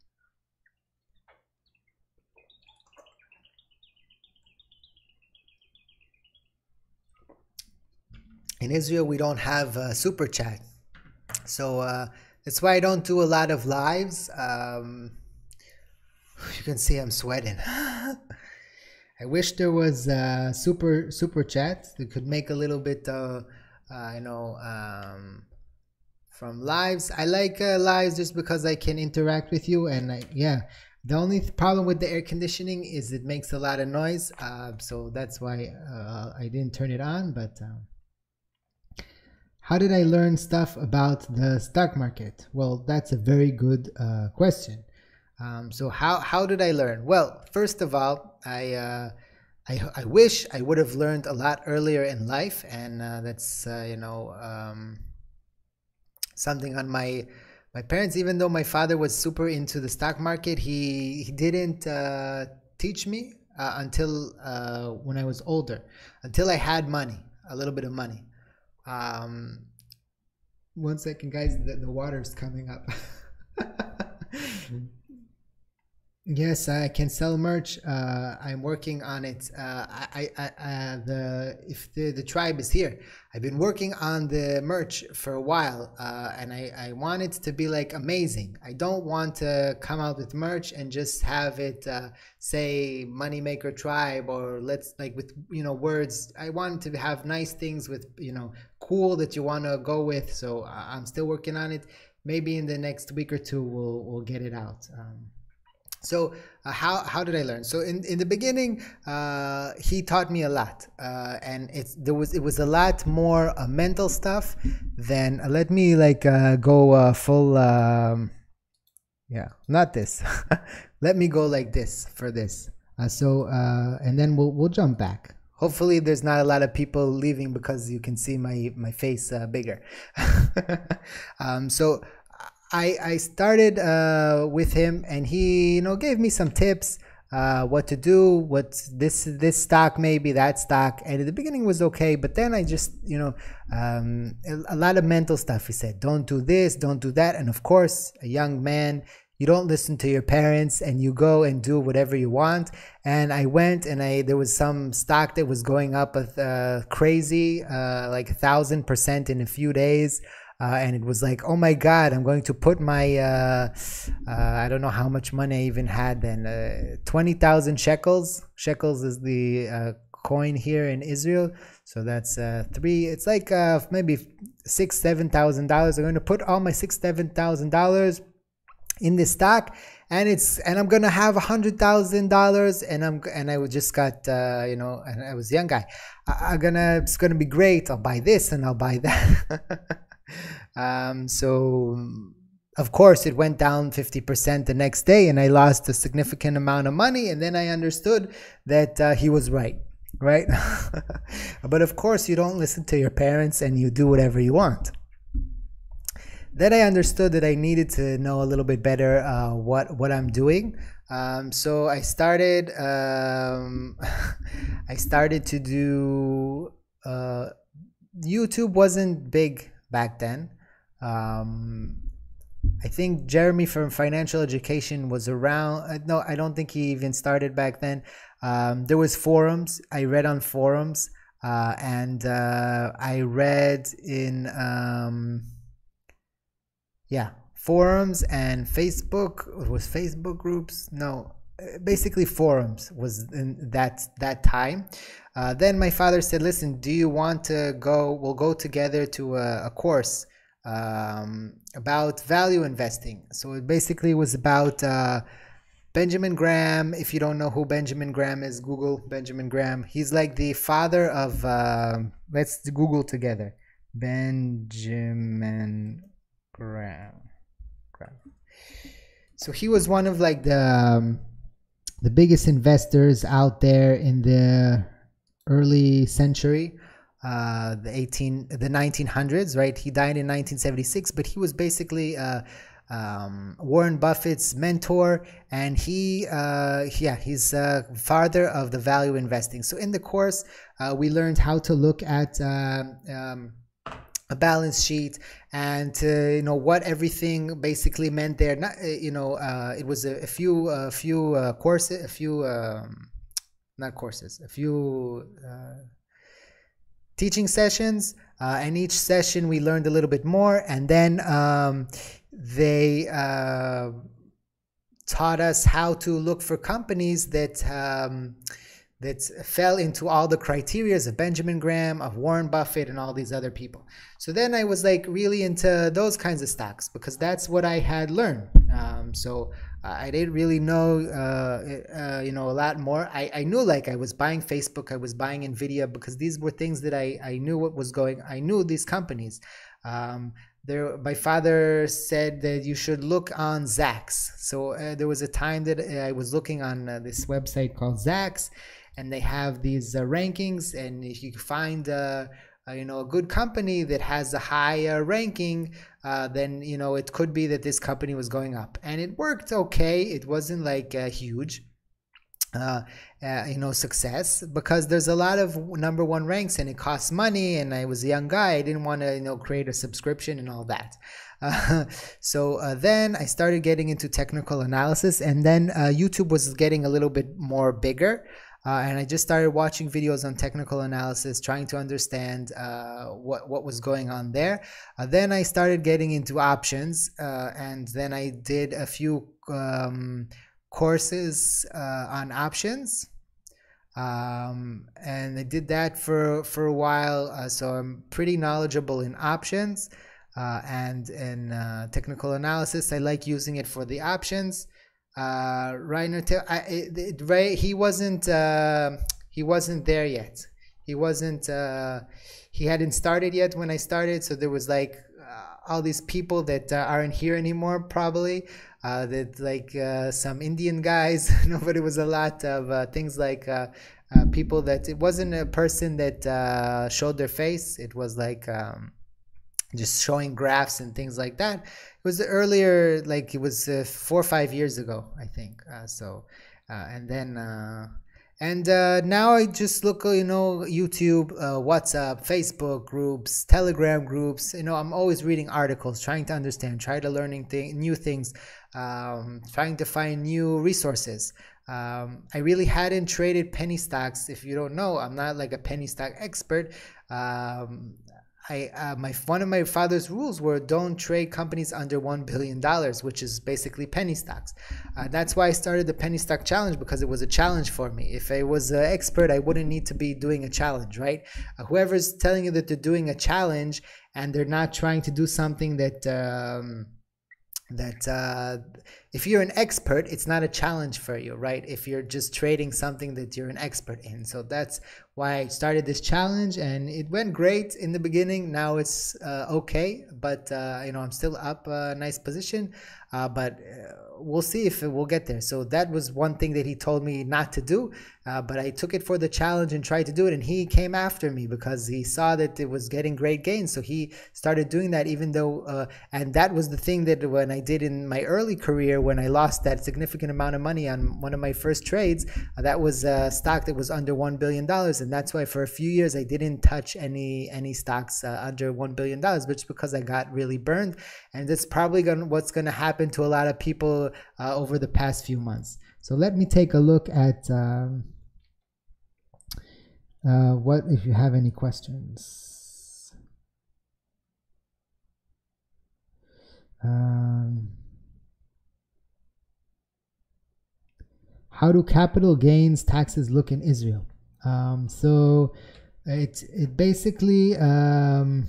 In Israel we don't have super chat, so uh, that's why I don't do a lot of lives. Um, you can see I'm sweating. I wish there was super super chat that could make a little bit, uh, uh, you know, um, from lives. I like uh, lives just because I can interact with you, and I, yeah. The only problem with the air conditioning is it makes a lot of noise, uh, so that's why uh, I didn't turn it on. But um, how did I learn stuff about the stock market? Well, that's a very good uh, question. Um, so how, how did I learn? Well, first of all, I, uh, I, I, wish I would have learned a lot earlier in life. And uh, that's, uh, you know, um, something on my, my parents, even though my father was super into the stock market, he, he didn't uh, teach me uh, until when I was older, until I had money, a little bit of money. Um, one second, guys. The, the water's coming up. Yes, I can sell merch. Uh, I'm working on it. Uh, I, I, uh, the if the, the tribe is here, I've been working on the merch for a while, uh, and I, I want it to be like amazing. I don't want to come out with merch and just have it uh, say Moneymaker Tribe or let's like with you know words. I want to have nice things with you know cool that you want to go with. So uh, I'm still working on it. Maybe in the next week or two we'll we'll get it out. Um, so uh, how, how did I learn? So in, in the beginning, uh, he taught me a lot, uh, and it's there was it was a lot more uh, mental stuff than uh, let me like uh, go full. Um, yeah, not this. let me go like this for this. so and then we'll we'll jump back. Hopefully, there's not a lot of people leaving because you can see my my face bigger. um, so I, I started uh, with him and he you know gave me some tips uh, what to do what this this stock maybe that stock. And at the beginning was okay but then I just you know um, a, lot of mental stuff he said don't do this don't do that. And of course a young man you don't listen to your parents and you go and do whatever you want. And I went and I there was some stock that was going up uh, crazy uh, like a thousand percent in a few days uh, and it was like, oh my God, I'm going to put my, uh, uh, I don't know how much money I even had then, uh, 20,000 shekels. Shekels is the uh, coin here in Israel. So that's uh, three, it's like maybe six, seven thousand dollars. I'm going to put all my six, seven thousand dollars in this stock and it's and I'm gonna have a hundred thousand dollars and I'm and I just got uh, you know and I was a young guy I, am gonna it's gonna be great I'll buy this and I'll buy that um, so of course it went down 50% the next day and I lost a significant amount of money and then I understood that uh, he was right right but of course you don't listen to your parents and you do whatever you want then I understood that I needed to know a little bit better uh, what what I'm doing. Um, so I started um, I started to do uh, YouTube wasn't big back then. Um, I think Jeremy from Financial Education was around. Uh, no, I don't think he even started back then. Um, there was forums. I read on forums, uh, and uh, I read in um, yeah forums and facebook was facebook groups no uh, basically forums was in that that time uh, then my father said listen do you want to go we'll go together to a, a course um, about value investing. So it basically was about uh, benjamin graham. If you don't know who benjamin graham is google benjamin graham. He's like the father of uh, let's google together. Benjamin Graham. Graham. So he was one of like the um, the biggest investors out there in the early century, uh, the 18 the 1900s. Right, he died in 1976, but he was basically. Uh, um, Warren Buffett's mentor, and he, uh, yeah, he's uh, father of the value investing. So in the course, uh, we learned how to look at uh, um, a balance sheet and uh, you know what everything basically meant there not uh, you know uh, it was a, a few a few uh, courses a few um, not courses a few uh, teaching sessions uh, and each session we learned a little bit more and then um, they taught us how to look for companies that um, that fell into all the criterias of Benjamin Graham, of Warren Buffett, and all these other people. So then I was like really into those kinds of stocks because that's what I had learned. Um, so I didn't really know, uh, uh, you know, a lot more. I, I knew like I was buying Facebook, I was buying Nvidia because these were things that I, I knew what was going. I knew these companies. Um, there, my father said that you should look on Zacks. So uh, there was a time that I was looking on uh, this website called Zacks and they have these uh, rankings and if you find uh, uh, you know a good company that has a higher ranking uh, then you know it could be that this company was going up. And it worked okay. It wasn't like uh, huge uh, uh, you know success because there's a lot of number one ranks and it costs money. And i was a young guy. I didn't want to you know create a subscription and all that. Uh, so uh, then i started getting into technical analysis. And then youtube was getting a little bit more bigger uh, and I just started watching videos on technical analysis, trying to understand uh, what what was going on there. Uh, then I started getting into options, uh, and then I did a few um, courses uh, on options, um, and I did that for for a while. Uh, so I'm pretty knowledgeable in options and in technical analysis. I like using it for the options uh, Reiner, Ray, he wasn't uh, he wasn't there yet. He wasn't uh, he hadn't started yet when I started. So there was like uh, all these people that uh, aren't here anymore, probably. Uh, that like some Indian guys. no, but it was a lot of things like people that it wasn't a person that uh, showed their face. It was like um, just showing graphs and things like that. It was earlier, like it was uh, four or five years ago, I think. Uh, so, uh, and then, uh, and uh, now I just look, you know, YouTube, uh, WhatsApp, Facebook groups, Telegram groups. You know, I'm always reading articles, trying to understand, try to learning thing, new things, um, trying to find new resources. Um, I really hadn't traded penny stocks. If you don't know, I'm not like a penny stock expert. Um, I uh, my one of my father's rules were don't trade companies under one billion dollars, which is basically penny stocks. Uh, that's why I started the penny stock challenge because it was a challenge for me. If I was an expert, I wouldn't need to be doing a challenge, right? Uh, whoever's telling you that they're doing a challenge and they're not trying to do something that um, that uh, if you're an expert, it's not a challenge for you, right? If you're just trading something that you're an expert in. So that's why I started this challenge and it went great in the beginning. Now it's uh, okay, but uh, you know, I'm still up a nice position, uh, but uh, we'll see if we'll get there. So that was one thing that he told me not to do, uh, but I took it for the challenge and tried to do it. And he came after me because he saw that it was getting great gains. So he started doing that, even though, uh, and that was the thing that when I did in my early career, when I lost that significant amount of money on one of my first trades, uh, that was a stock that was under $1 billion. And that's why for a few years I didn't touch any, any stocks uh, under $1 billion, which because I got really burned. And that's probably gonna, what's going to happen to a lot of people uh, over the past few months. So let me take a look at um, uh, what if you have any questions. Um, how do capital gains taxes look in Israel? Um, so it it basically um,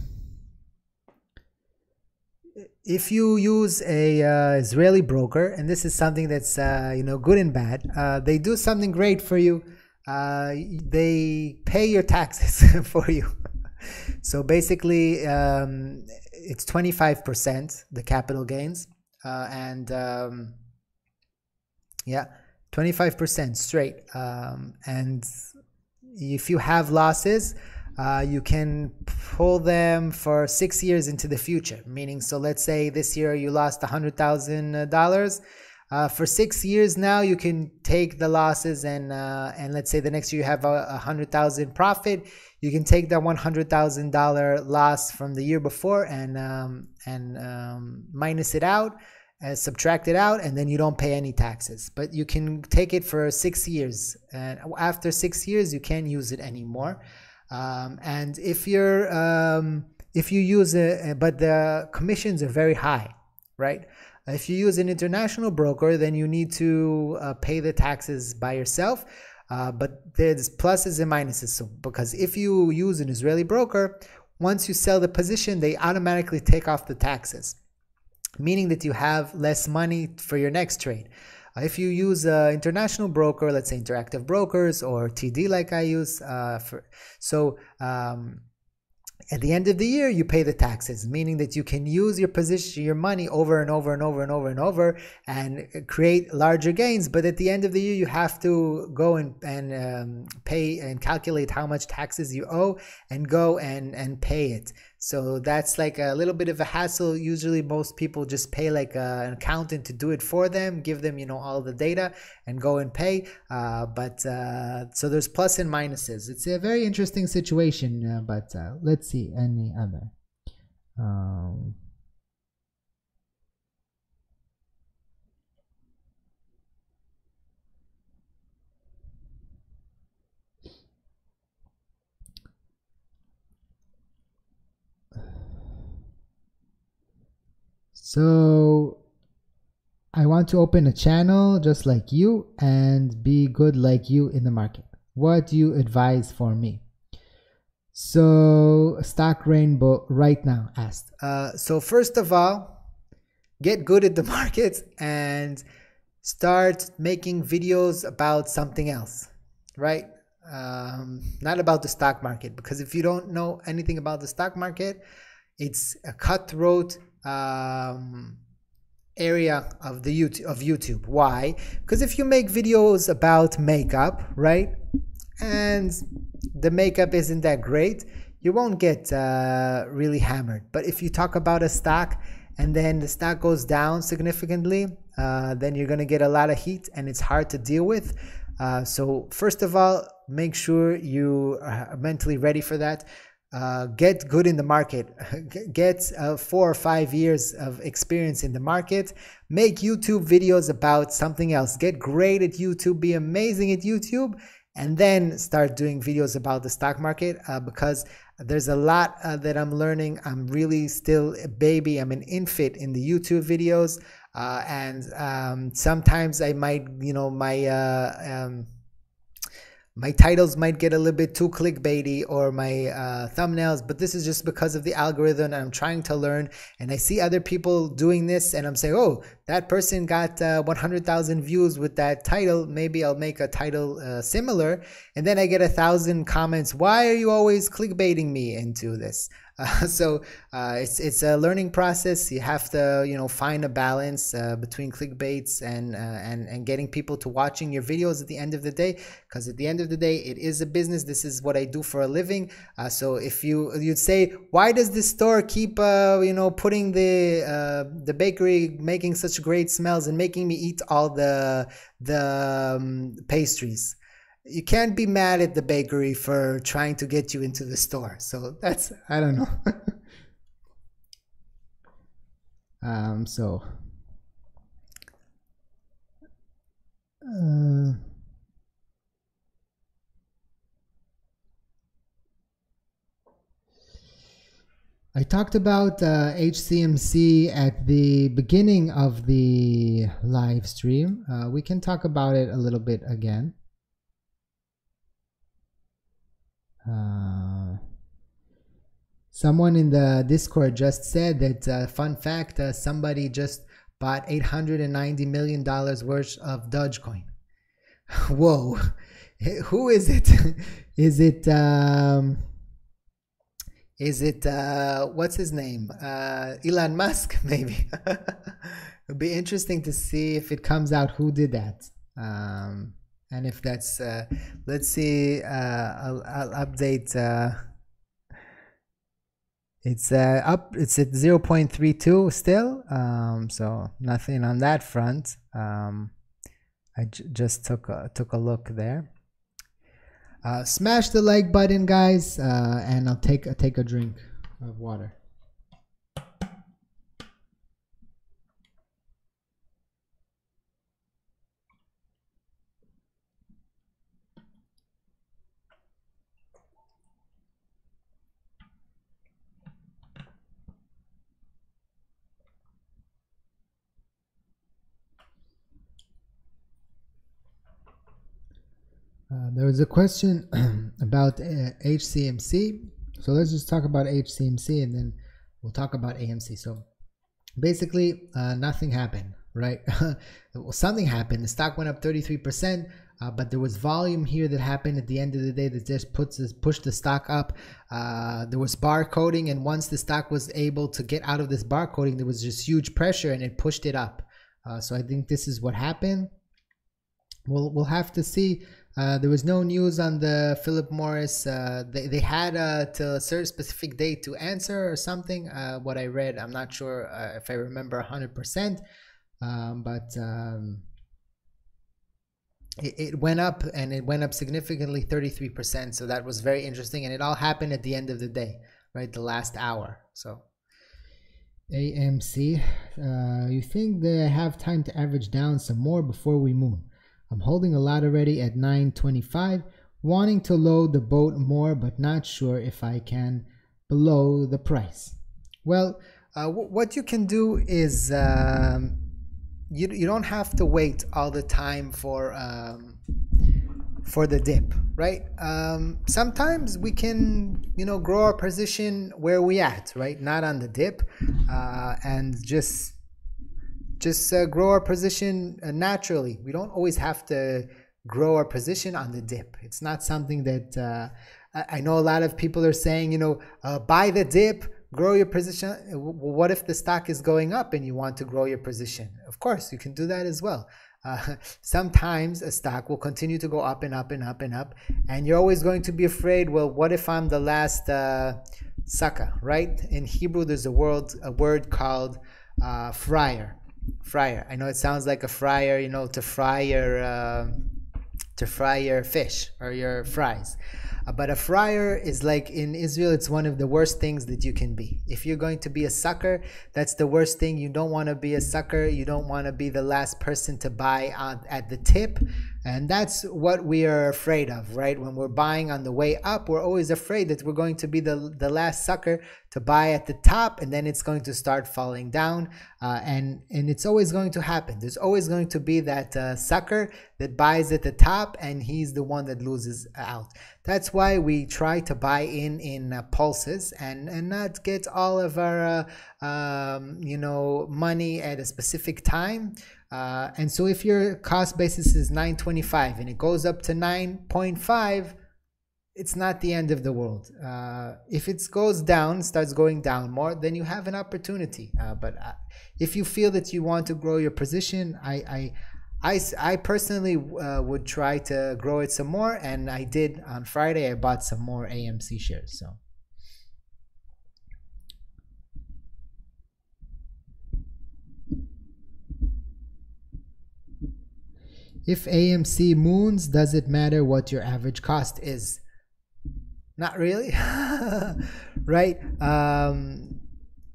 if you use a uh, Israeli broker, and this is something that's uh, you know good and bad, uh, they do something great for you. Uh, they pay your taxes for you. so basically, um, it's twenty five percent the capital gains, uh, and um, yeah, twenty five percent straight. Um, and if you have losses, uh, you can pull them for six years into the future. Meaning, so let's say this year you lost $100,000. Uh, for six years now, you can take the losses and uh, and let's say the next year you have a, a hundred thousand profit. You can take that one hundred thousand dollar loss from the year before and um, and um, minus it out, uh, subtract it out, and then you don't pay any taxes. But you can take it for six years, and after six years, you can't use it anymore. Um, and if you're um, if you use it, but the commissions are very high, right? If you use an international broker, then you need to uh, pay the taxes by yourself. Uh, but there's pluses and minuses. So because if you use an Israeli broker, once you sell the position, they automatically take off the taxes, meaning that you have less money for your next trade. Uh, if you use an international broker, let's say Interactive Brokers or TD, like I use, uh, for, so um, at the end of the year, you pay the taxes, meaning that you can use your position, your money over and over and over and over and over and create larger gains. But at the end of the year, you have to go and, and um, pay and calculate how much taxes you owe and go and, and pay it. So that's like a little bit of a hassle. Usually, most people just pay like a, an accountant to do it for them, give them, you know, all the data and go and pay. Uh, but uh, so there's plus and minuses. It's a very interesting situation, uh, but uh, let's see any other. Um, So I want to open a channel just like you and be good like you in the market. What do you advise for me? So Stock Rainbow right now asked. Uh, so first of all, get good at the market and start making videos about something else, right? Um, not about the stock market because if you don't know anything about the stock market, it's a cutthroat um, area of the YouTube of YouTube. Why? Because if you make videos about makeup, right, and the makeup isn't that great, you won't get uh, really hammered. But if you talk about a stock and then the stock goes down significantly, uh, then you're gonna get a lot of heat and it's hard to deal with. Uh, so first of all, make sure you are mentally ready for that uh, get good in the market, get uh, four or five years of experience in the market, make YouTube videos about something else, get great at YouTube, be amazing at YouTube, and then start doing videos about the stock market uh, because there's a lot uh, that I'm learning. I'm really still a baby, I'm an infant in the YouTube videos, uh, and um, sometimes I might, you know, my uh, um, my titles might get a little bit too clickbaity or my uh, thumbnails, but this is just because of the algorithm. I'm trying to learn, and I see other people doing this, and I'm saying, "Oh, that person got uh, 100,000 views with that title. Maybe I'll make a title uh, similar." And then I get a thousand comments. Why are you always clickbaiting me into this? So uh, it's it's a learning process. You have to you know find a balance uh, between clickbaits and uh, and and getting people to watching your videos at the end of the day. Because at the end of the day, it is a business. This is what I do for a living. Uh, so if you you'd say, why does this store keep uh, you know putting the the bakery making such great smells and making me eat all the the um, pastries? You can't be mad at the bakery for trying to get you into the store. So that's I don't know. um so uh, I talked about uh, HCMC at the beginning of the live stream. Uh, we can talk about it a little bit again. Uh, someone in the Discord just said that, uh, fun fact, uh, somebody just bought $890 million worth of Dogecoin. Whoa. Who is it? is it, um, is it, uh, what's his name? Uh, Elon Musk, maybe. It'd be interesting to see if it comes out who did that. Um, and if that's uh, let's see uh, I'll, I'll update uh, it's uh, up it's at 0.32 still. Um, so nothing on that front. Um, I just took a, took a look there. Uh, smash the like button guys uh, and I'll take take a drink of water Uh, there was a question about uh, HCMC. So let's just talk about HCMC and then we'll talk about AMC. So basically, uh, nothing happened, right? well, something happened. The stock went up 33%, uh, but there was volume here that happened at the end of the day that just puts this, pushed the stock up. Uh, there was barcoding, and once the stock was able to get out of this barcoding, there was just huge pressure and it pushed it up. so I think this is what happened. We'll, we'll have to see uh, there was no news on the Philip Morris. Uh, they, they had uh, to a certain specific date to answer or something. Uh, what I read, I'm not sure if I remember 100%, um, but um, it, it, went up and it went up significantly 33%. So that was very interesting. And it all happened at the end of the day, right? The last hour. So. AMC, you think they have time to average down some more before we move? I'm holding a lot already at 925, wanting to load the boat more but not sure if I can below the price. Well, uh, what you can do is um, you, you don't have to wait all the time for um, for the dip, right? Um, sometimes we can, you know, grow our position where we at, right? Not on the dip, uh, and just just uh, grow our position uh, naturally. We don't always have to grow our position on the dip. It's not something that uh, I, know a lot of people are saying, you know, uh, buy the dip, grow your position. What if the stock is going up and you want to grow your position? Of course, you can do that as well. Uh, sometimes a stock will continue to go up and up and up and up, and you're always going to be afraid. Well, what if I'm the last uh, sucker? Right? In Hebrew, there's a word a word called uh, fryer fryer. I know it sounds like a fryer, you know, to fry your uh, to fry your fish or your fries. Uh, but a fryer is like in Israel, it's one of the worst things that you can be. If you're going to be a sucker, that's the worst thing. You don't want to be a sucker. You don't want to be the last person to buy at the tip. And that's what we are afraid of, right? When we're buying on the way up, we're always afraid that we're going to be the, the last sucker to buy at the top and then it's going to start falling down. Uh, and, and it's always going to happen. There's always going to be that uh, sucker that buys at the top and he's the one that loses out. That's why we try to buy in in uh, pulses and, and not get all of our, uh, um, you know, money at a specific time. Uh, and so if your cost basis is 925 and it goes up to 9.5, it's not the end of the world. Uh, if it goes down, starts going down more, then you have an opportunity. Uh, but uh, if you feel that you want to grow your position, I, I, I, I personally uh, would try to grow it some more, and I did on Friday. I bought some more AMC shares. So. If AMC moons, does it matter what your average cost is? Not really, right? Um,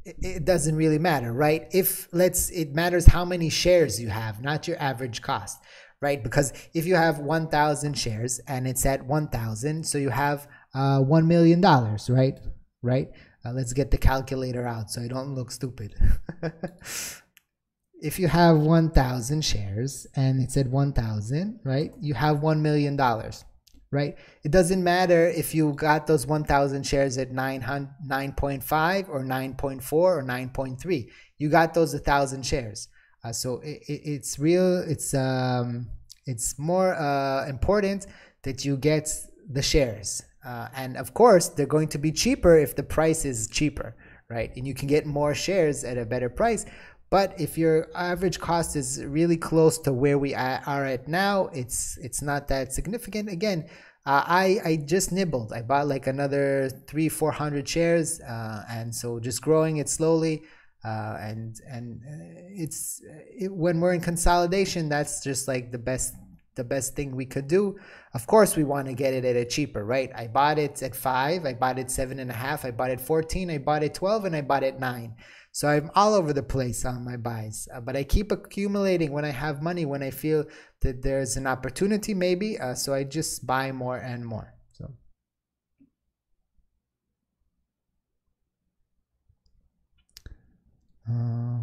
it, it doesn't really matter, right? If let's, it matters how many shares you have, not your average cost, right? Because if you have 1,000 shares and it's at 1,000, so you have uh, $1 million, right? Right? Uh, let's get the calculator out so I don't look stupid. if you have 1000 shares and it said 1000 right you have 1 million dollars right? It doesn't matter if you got those 1000 shares at 9.5 or 9.4 or 9.3 you got those 1000 shares. Uh, so it, it, it's real it's um it's more uh, important that you get the shares. Uh, and of course they're going to be cheaper if the price is cheaper right? And you can get more shares at a better price but if your average cost is really close to where we are at now, it's it's not that significant. Again, uh, I I just nibbled. I bought like another three four hundred shares, uh, and so just growing it slowly. Uh, and and uh, it's it, when we're in consolidation, that's just like the best the best thing we could do. Of course, we want to get it at a cheaper, right? I bought it at five, I bought it seven and a half, I bought it 14, I bought it 12, and I bought it nine. So I'm all over the place on my buys, uh, but I keep accumulating when I have money, when I feel that there's an opportunity, maybe. Uh, so I just buy more and more. So. Uh,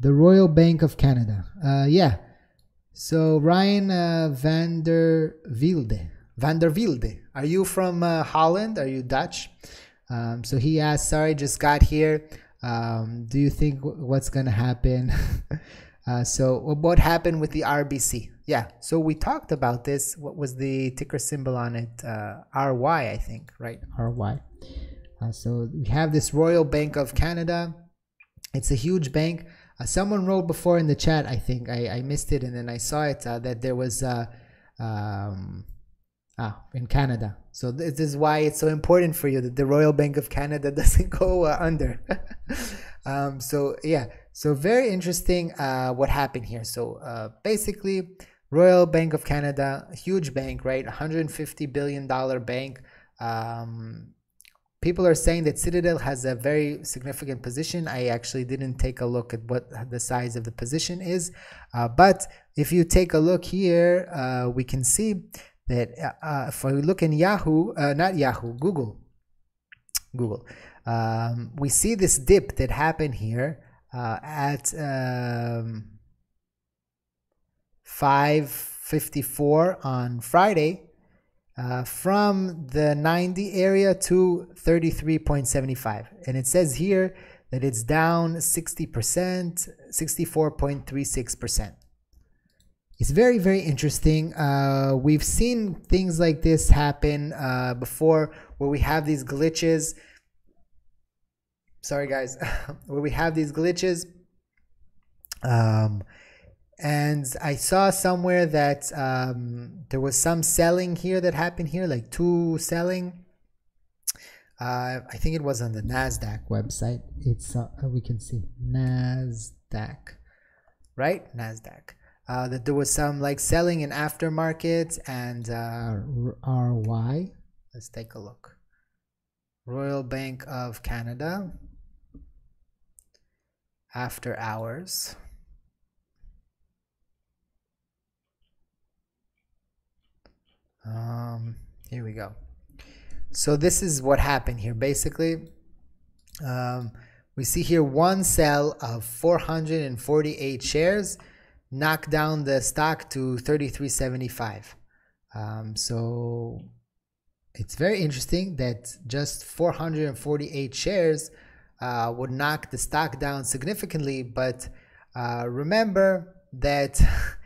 the Royal Bank of Canada. Uh, yeah. So Ryan uh, van der Wilde, van der Wilde, are you from uh, Holland? Are you Dutch? Um, so he asked, sorry, just got here. Um, do you think what's gonna happen? uh, so what happened with the RBC? Yeah, so we talked about this. What was the ticker symbol on it? Uh, RY, I think, right? RY. Uh, so we have this Royal Bank of Canada. It's a huge bank. Uh, someone wrote before in the chat, I think I, I missed it, and then I saw it uh, that there was uh, um, ah in Canada. So this is why it's so important for you that the Royal Bank of Canada doesn't go uh, under. um, so yeah, so very interesting uh, what happened here. So uh, basically, Royal Bank of Canada, huge bank, right? 150 billion dollar bank. Um, people are saying that Citadel has a very significant position. I actually didn't take a look at what the size of the position is. Uh, but if you take a look here, uh, we can see that uh, uh if we look in Yahoo, uh, not Yahoo, Google, Google, um, we see this dip that happened here uh, at um, 5.54 on Friday uh, from the 90 area to 33.75. And it says here that it's down 60%, 64.36%. It's very, very interesting. Uh, we've seen things like this happen uh, before where we have these glitches. Sorry, guys, where we have these glitches. Um, and I saw somewhere that um, there was some selling here that happened here, like two selling. Uh, I think it was on the Nasdaq website. It's uh, we can see Nasdaq, right? Nasdaq. Uh, that there was some like selling in aftermarket and uh, RY. Let's take a look. Royal Bank of Canada after hours. Um, here we go. So this is what happened here. Basically, um, we see here one sell of 448 shares knock down the stock to 33.75. Um, so it's very interesting that just 448 shares uh, would knock the stock down significantly. But uh, remember that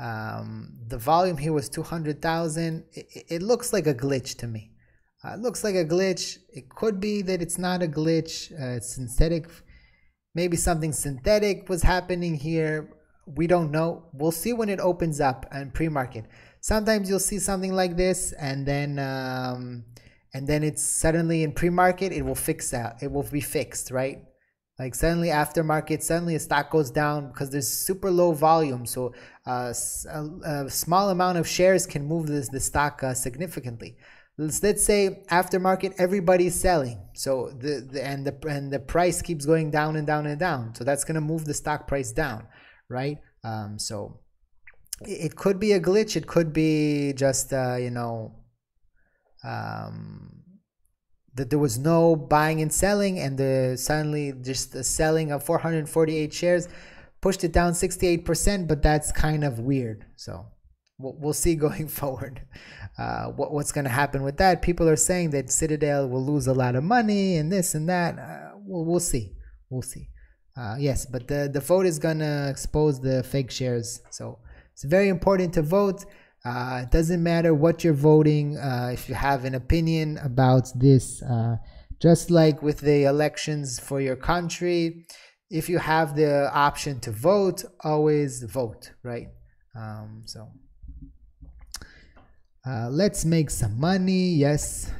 um, the volume here was 200,000. It, it, looks like a glitch to me. Uh, it looks like a glitch. It could be that it's not a glitch. Uh, it's synthetic. Maybe something synthetic was happening here. We don't know. We'll see when it opens up and pre-market. Sometimes you'll see something like this, and then um, and then it's suddenly in pre-market. It will fix out. It will be fixed, right? Like suddenly aftermarket, suddenly a stock goes down because there's super low volume. So uh, a, a, small amount of shares can move this the stock uh, significantly. Let's, let's say aftermarket, everybody's selling. So the, the and the and the price keeps going down and down and down. So that's gonna move the stock price down right? Um, so it could be a glitch. It could be just, uh, you know, um, that there was no buying and selling, and the suddenly just the selling of 448 shares pushed it down 68%. But that's kind of weird. So we'll, we'll see going forward uh, what, what's going to happen with that. People are saying that Citadel will lose a lot of money and this and that. Uh, we'll, we'll see. We'll see. Uh, yes, but the, the vote is gonna expose the fake shares. So it's very important to vote. Uh, it doesn't matter what you're voting. Uh, if you have an opinion about this, uh, just like with the elections for your country, if you have the option to vote, always vote, right? Um, so uh, let's make some money. Yes,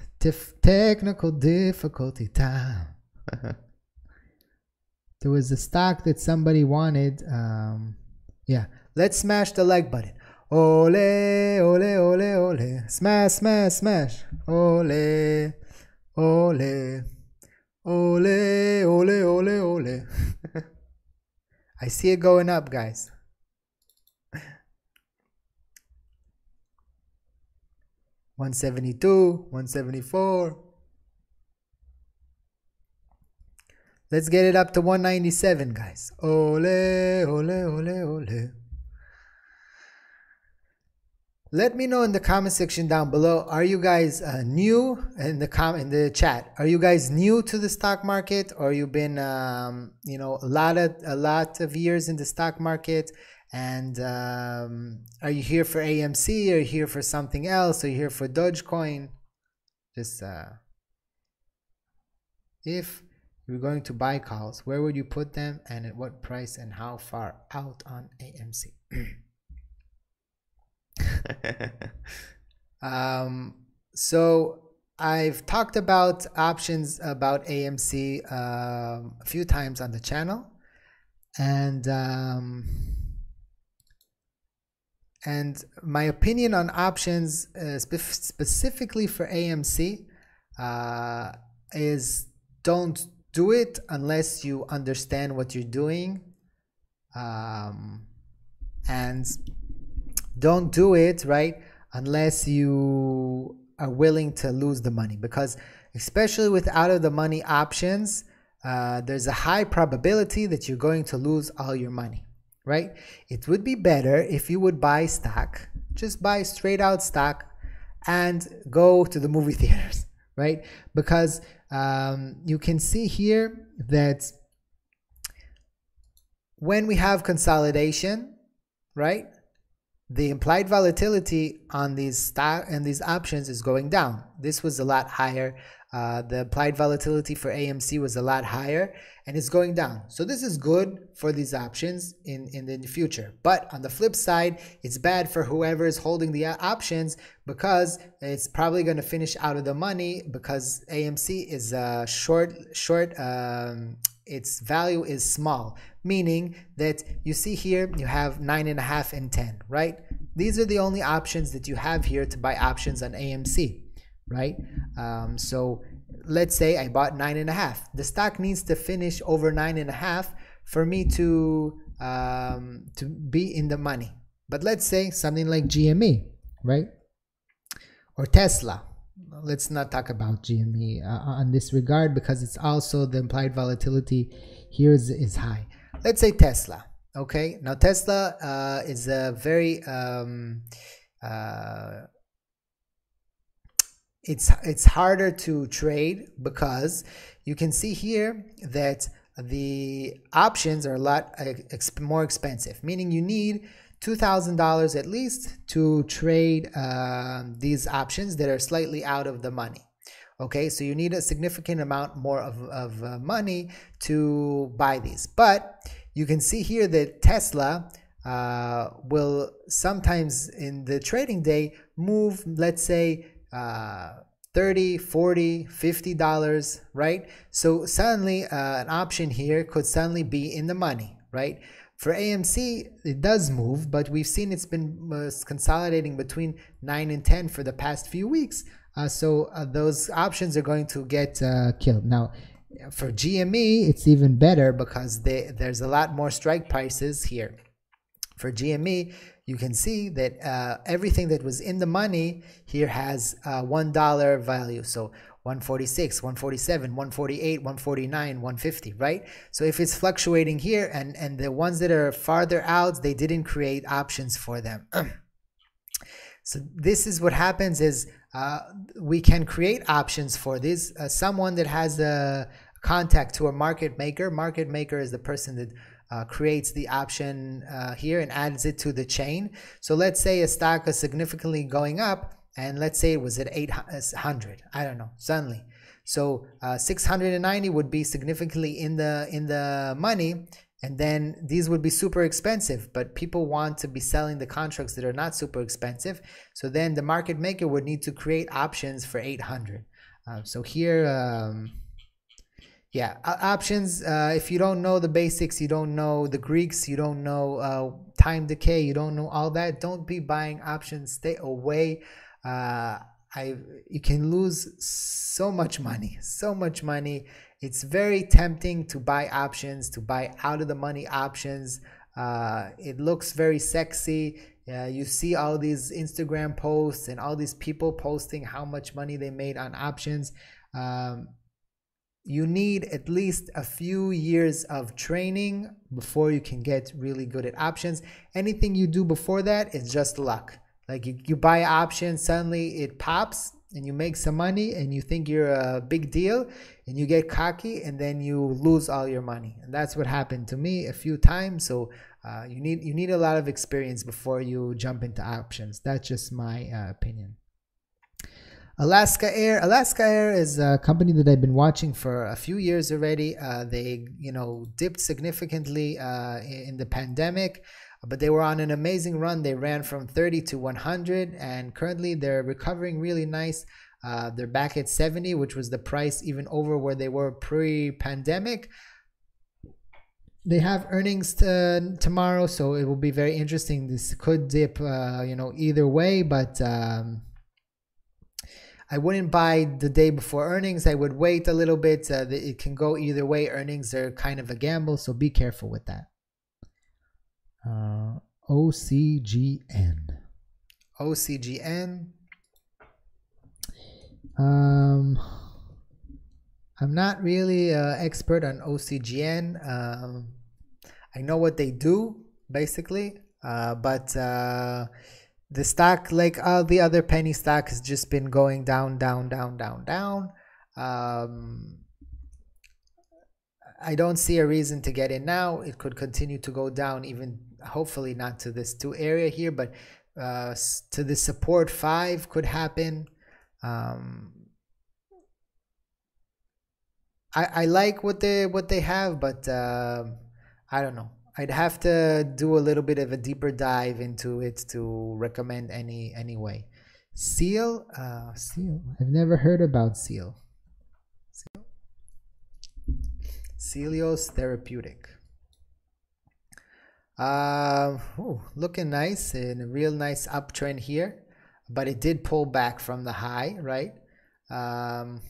technical difficulty time. there was a stock that somebody wanted. Um, yeah, let's smash the like button. Ole, ole, ole, ole. Smash, smash, smash. Ole, ole. Ole, ole, ole, ole. I see it going up, guys. One seventy two, one seventy four. Let's get it up to 197, guys. Ole, ole, ole, ole. Let me know in the comment section down below. Are you guys uh, new in the com in the chat? Are you guys new to the stock market, or you've been um, you know a lot of a lot of years in the stock market? And um, are you here for AMC? Or are you here for something else? Are you here for Dogecoin? Just uh, if you're going to buy calls, where would you put them and at what price and how far out on AMC? um, so I've talked about options about AMC um, a few times on the channel, and um, and my opinion on options uh, spe specifically for AMC uh, is don't do it unless you understand what you're doing. Um, and don't do it right unless you are willing to lose the money. Because especially with out of the money options uh, there's a high probability that you're going to lose all your money right? It would be better if you would buy stock just buy straight out stock and go to the movie theaters right? Because um, you can see here that when we have consolidation, right, the implied volatility on these stock and these options is going down. This was a lot higher. Uh, the implied volatility for AMC was a lot higher and it's going down. So this is good for these options in, in the future. But on the flip side, it's bad for whoever is holding the options because it's probably going to finish out of the money because AMC is a short, short, um, its value is small, meaning that you see here you have nine and a half and 10, right? These are the only options that you have here to buy options on AMC, right? Um, so let's say I bought nine and a half. The stock needs to finish over nine and a half for me to um, to be in the money. But let's say something like GME, right? Or Tesla. Let's not talk about GME uh, on this regard because it's also the implied volatility here is, is high. Let's say Tesla. Okay, now Tesla uh, is a very um, uh, it's it's harder to trade because you can see here that the options are a lot more expensive, meaning you need $2,000 at least to trade uh, these options that are slightly out of the money. Okay, so you need a significant amount more of, of uh, money to buy these. But you can see here that Tesla uh, will sometimes in the trading day move, let's say, uh, 30 40 50 dollars right? So suddenly uh, an option here could suddenly be in the money right? For amc it does move but we've seen it's been uh, consolidating between 9 and 10 for the past few weeks so uh, those options are going to get uh, killed now for gme it's even better because they, there's a lot more strike prices here for gme you can see that uh, everything that was in the money here has uh, one dollar value. So 146, 147, 148, 149, 150, right? So if it's fluctuating here and, and the ones that are farther out, they didn't create options for them. so this is what happens is uh, we can create options for this. Uh, someone that has a contact to a market maker, market maker is the person that uh, creates the option uh, here and adds it to the chain. So let's say a stock is significantly going up, and let's say it was at 800. I don't know, suddenly. So uh, 690 would be significantly in the in the money, and then these would be super expensive. But people want to be selling the contracts that are not super expensive. So then the market maker would need to create options for 800. Uh, so here. Um, yeah options uh, if you don't know the basics you don't know the greeks you don't know uh, time decay you don't know all that don't be buying options stay away uh, I you can lose so much money so much money it's very tempting to buy options to buy out of the money options uh, it looks very sexy uh, you see all these instagram posts and all these people posting how much money they made on options um, you need at least a few years of training before you can get really good at options. Anything you do before that is just luck. Like you, you buy options, suddenly it pops and you make some money and you think you're a big deal and you get cocky and then you lose all your money. And that's what happened to me a few times. So uh, you need you need a lot of experience before you jump into options. That's just my uh, opinion. Alaska Air. Alaska Air is a company that I've been watching for a few years already. Uh, they, you know, dipped significantly uh, in the pandemic, but they were on an amazing run. They ran from 30 to 100, and currently they're recovering really nice. Uh, they're back at 70, which was the price even over where they were pre-pandemic. They have earnings tomorrow, so it will be very interesting. This could dip, uh, you know, either way, but. Um, I wouldn't buy the day before earnings. I would wait a little bit. Uh, it can go either way. Earnings are kind of a gamble, so be careful with that. Uh, OCGN. OCGN. Um, I'm not really an expert on OCGN. Um, I know what they do basically, uh, but uh, the stock like all the other penny stock has just been going down down down down down um, i don't see a reason to get in now it could continue to go down even hopefully not to this two area here but uh, to the support five could happen um, I, I like what they what they have but uh, i don't know I'd have to do a little bit of a deeper dive into it to recommend any anyway. Seal, uh, seal. I've never heard about seal. Seal. Seelos Therapeutic. Uh, ooh, looking nice in a real nice uptrend here, but it did pull back from the high, right? Um,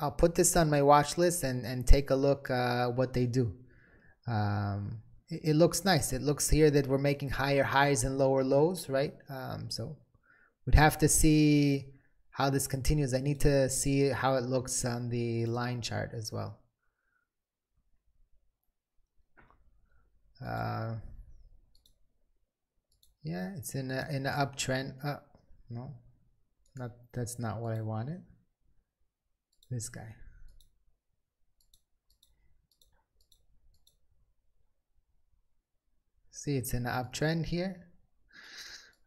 I'll put this on my watch list and and take a look uh, what they do. Um, it, it, looks nice. It looks here that we're making higher highs and lower lows, right? Um, so we'd have to see how this continues. I need to see how it looks on the line chart as well. Uh, yeah, it's in a in an uptrend. Uh, no, not that's not what I wanted. This guy. See, it's in an uptrend here.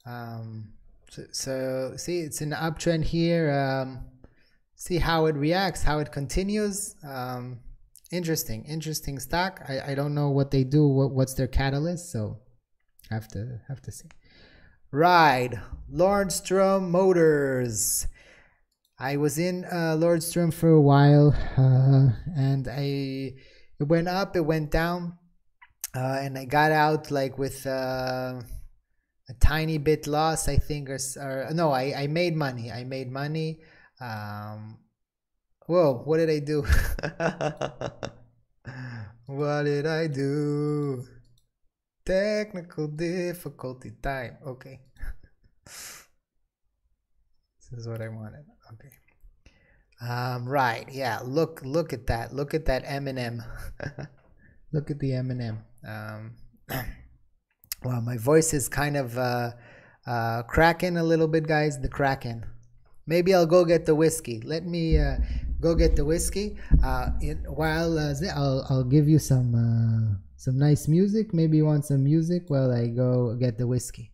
Um, so, so see, it's in an uptrend here. Um, see how it reacts, how it continues. Um, interesting, interesting stock. I, I don't know what they do. What, what's their catalyst? So have to have to see. Ride Lordstown Motors. I was in uh, Nordstrom for a while, uh, and I it went up, it went down, uh, and I got out like with uh, a tiny bit loss, I think, or, or no, I I made money. I made money. Um, whoa, what did I do? what did I do? Technical difficulty time. Okay. this is what I wanted. Okay. Um, right. Yeah. Look. Look at that. Look at that Eminem. look at the Eminem. Um, wow. My voice is kind of uh, uh, cracking a little bit, guys. The cracking. Maybe I'll go get the whiskey. Let me uh, go get the whiskey. Uh, while uh, I'll I'll give you some. Uh, some nice music. Maybe you want some music while I go get the whiskey.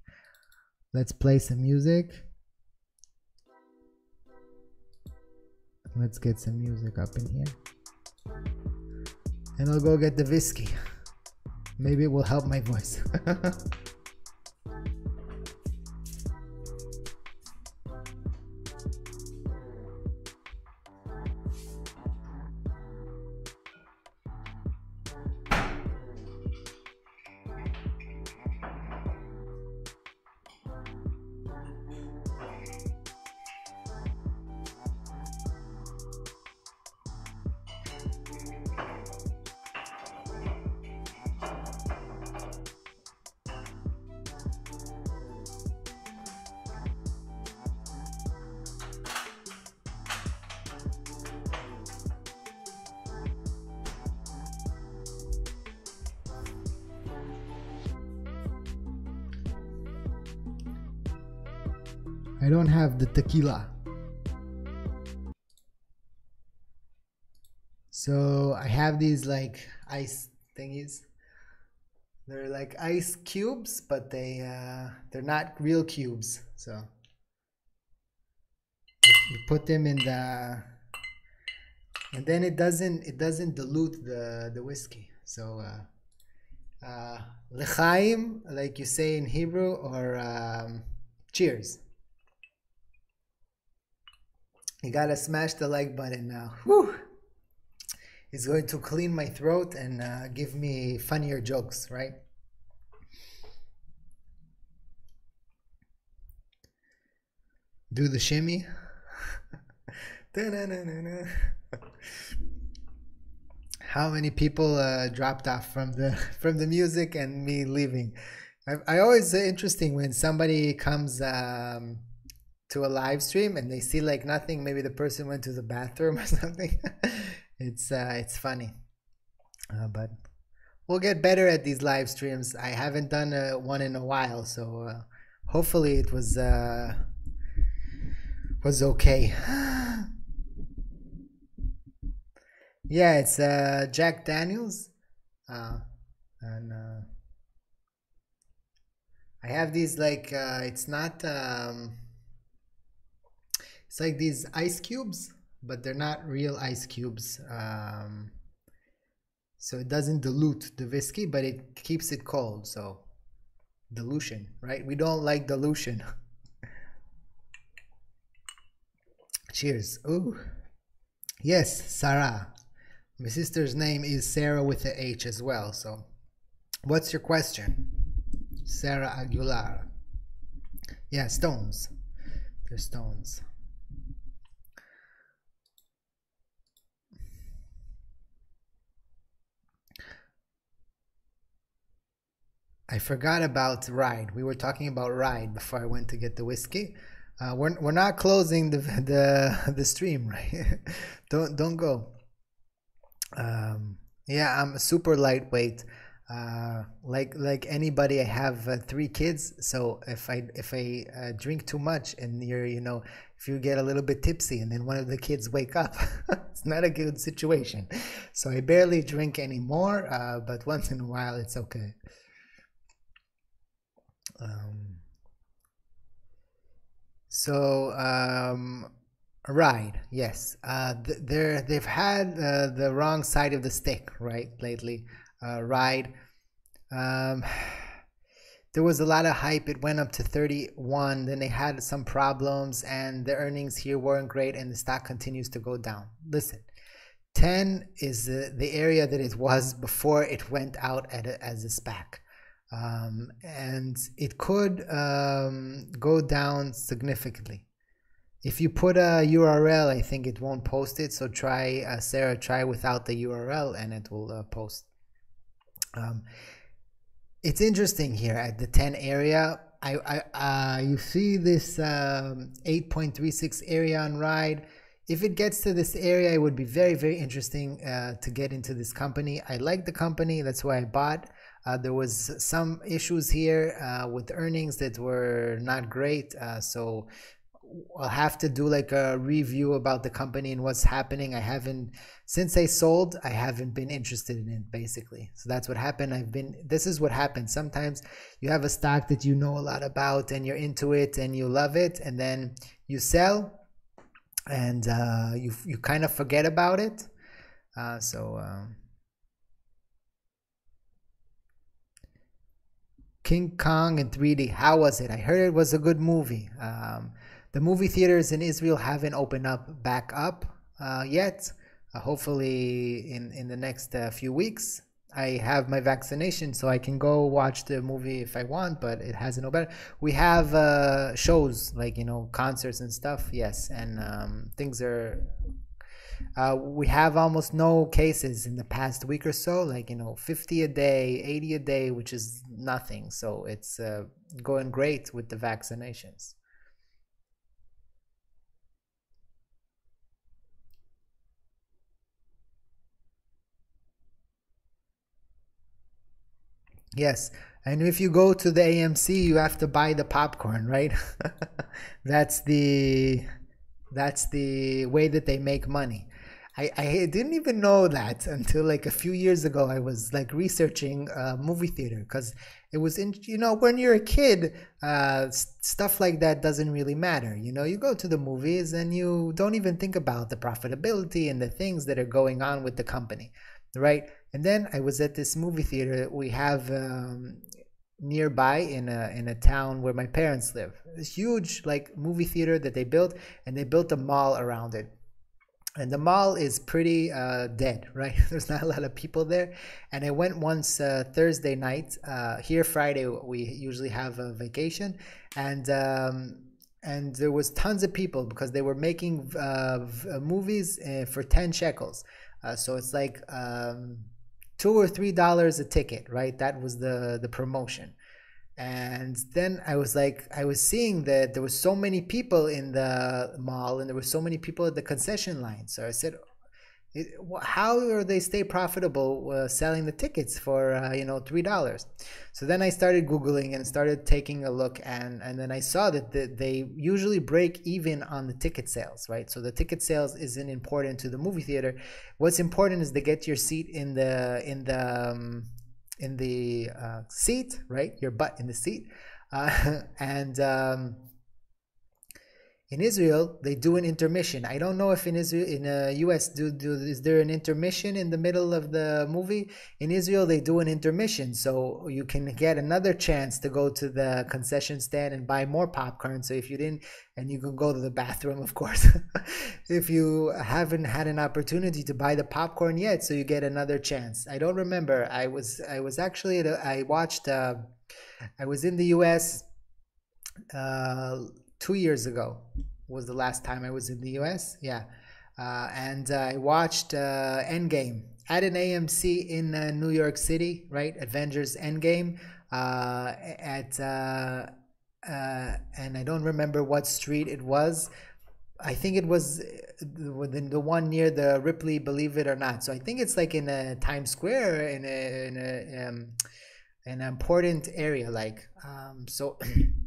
Let's play some music. Let's get some music up in here. And I'll go get the whiskey. Maybe it will help my voice. I don't have the tequila. So I have these like ice thingies. They're like ice cubes, but they uh, they're not real cubes. So you put them in the and then it doesn't it doesn't dilute the the whiskey. So uh, uh, lechaim, like you say in Hebrew, or um, cheers. You gotta smash the like button now. Whew. It's going to clean my throat and uh, give me funnier jokes, right? Do the shimmy. How many people uh, dropped off from the from the music and me leaving? I, I always uh, interesting when somebody comes. Um, to a live stream and they see like nothing maybe the person went to the bathroom or something. It's uh it's funny. Uh, but we'll get better at these live streams. I haven't done a, one in a while so uh, hopefully it was uh was okay. Yeah it's uh jack daniels uh and uh i have these like uh it's not um it's like these ice cubes, but they're not real ice cubes. Um, so it doesn't dilute the whiskey, but it keeps it cold. So dilution, right? We don't like dilution. Cheers. Ooh. Yes, Sarah. My sister's name is Sarah with a H as well. So what's your question? Sarah Aguilar. Yeah, stones. They're stones. I forgot about ride. We were talking about ride before I went to get the whiskey. Uh, we're we're not closing the the the stream, right? don't don't go. Um, yeah, I'm super lightweight. Uh, like like anybody, I have uh, three kids. So if I if I uh, drink too much and you're you know if you get a little bit tipsy and then one of the kids wake up, it's not a good situation. So I barely drink anymore. Uh, but once in a while, it's okay. Um, so um, ride, yes. Uh, they're they've had uh, the wrong side of the stick, right? Lately, uh, ride. Um, there was a lot of hype. It went up to 31. Then they had some problems, and the earnings here weren't great, and the stock continues to go down. Listen, 10 is the, the area that it was before it went out a, as a SPAC. Um, and it could um, go down significantly. If you put a URL, I think it won't post it. So try, uh, Sarah, try without the URL and it will uh, post. Um, it's interesting here at the 10 area. I, I uh, you see this um, 8.36 area on ride. If it gets to this area, it would be very, very interesting uh, to get into this company. I like the company. That's why I bought. Uh, there was some issues here uh, with earnings that were not great. Uh, so I'll have to do like a review about the company and what's happening. I haven't since I sold, I haven't been interested in it basically. So that's what happened. I've been this is what happens. Sometimes you have a stock that you know a lot about and you're into it and you love it and then you sell and uh, you you kind of forget about it. Uh, so um, King Kong in 3D. How was it? I heard it was a good movie. Um, the movie theaters in Israel haven't opened up back up uh, yet. Uh, hopefully, in in the next uh, few weeks, I have my vaccination, so I can go watch the movie if I want. But it hasn't opened. We have uh, shows like you know concerts and stuff. Yes, and um, things are. Uh, we have almost no cases in the past week or so, like you know, 50 a day, 80 a day, which is nothing. So it's uh, going great with the vaccinations. Yes. And if you go to the AMC, you have to buy the popcorn, right? that's the that's the way that they make money. I, I didn't even know that until like a few years ago. I was like researching a movie theater because it was in you know when you're a kid, uh, stuff like that doesn't really matter. You know, you go to the movies and you don't even think about the profitability and the things that are going on with the company, right? And then I was at this movie theater we have um, nearby in a in a town where my parents live. This huge like movie theater that they built, and they built a mall around it. And the mall is pretty uh, dead, right? There's not a lot of people there. And I went once uh, Thursday night. Uh, here Friday we usually have a vacation, and um, and there was tons of people because they were making uh, movies uh, for ten shekels. Uh, so it's like um, two or three dollars a ticket right? That was the the promotion. And then i was like i was seeing that there were so many people in the mall and there were so many people at the concession line. So i said how are they stay profitable uh, selling the tickets for uh, you know three dollars? So then i started googling and started taking a look and and then i saw that the, they usually break even on the ticket sales right? So the ticket sales isn't important to the movie theater. What's important is to get your seat in the in the um, in the uh, seat right? Your butt in the seat. Uh, and um, in Israel, they do an intermission. I don't know if in Israel, in uh, US, do, do is there an intermission in the middle of the movie? In Israel, they do an intermission, so you can get another chance to go to the concession stand and buy more popcorn. So if you didn't, and you can go to the bathroom, of course. if you haven't had an opportunity to buy the popcorn yet, so you get another chance. I don't remember. I was I was actually I watched. Uh, I was in the U.S. Uh, two years ago was the last time I was in the US. Yeah. Uh, and uh, I watched uh, Endgame at an AMC in uh, New York City, right? Avengers Endgame. uh, at uh, and I don't remember what street it was. I think it was within the one near the Ripley, believe it or not. So I think it's like in a Times Square in a, in a um, an important area. Like um, so,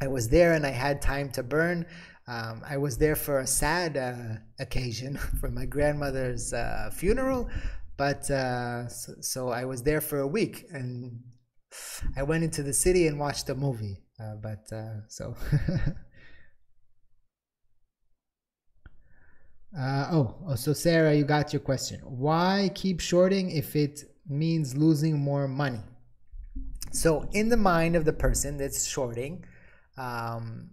I was there and I had time to burn. Um, I was there for a sad uh, occasion for my grandmother's uh, funeral, but uh, so, so, I was there for a week and I went into the city and watched a movie. Uh, but uh, so. Uh, oh, oh, so Sarah, you got your question. Why keep shorting if it means losing more money? So, in the mind of the person that's shorting, um,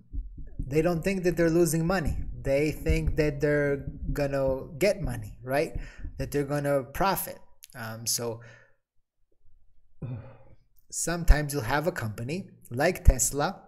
they don't think that they're losing money. They think that they're gonna get money, right? That they're gonna profit. Um, so sometimes you'll have a company like Tesla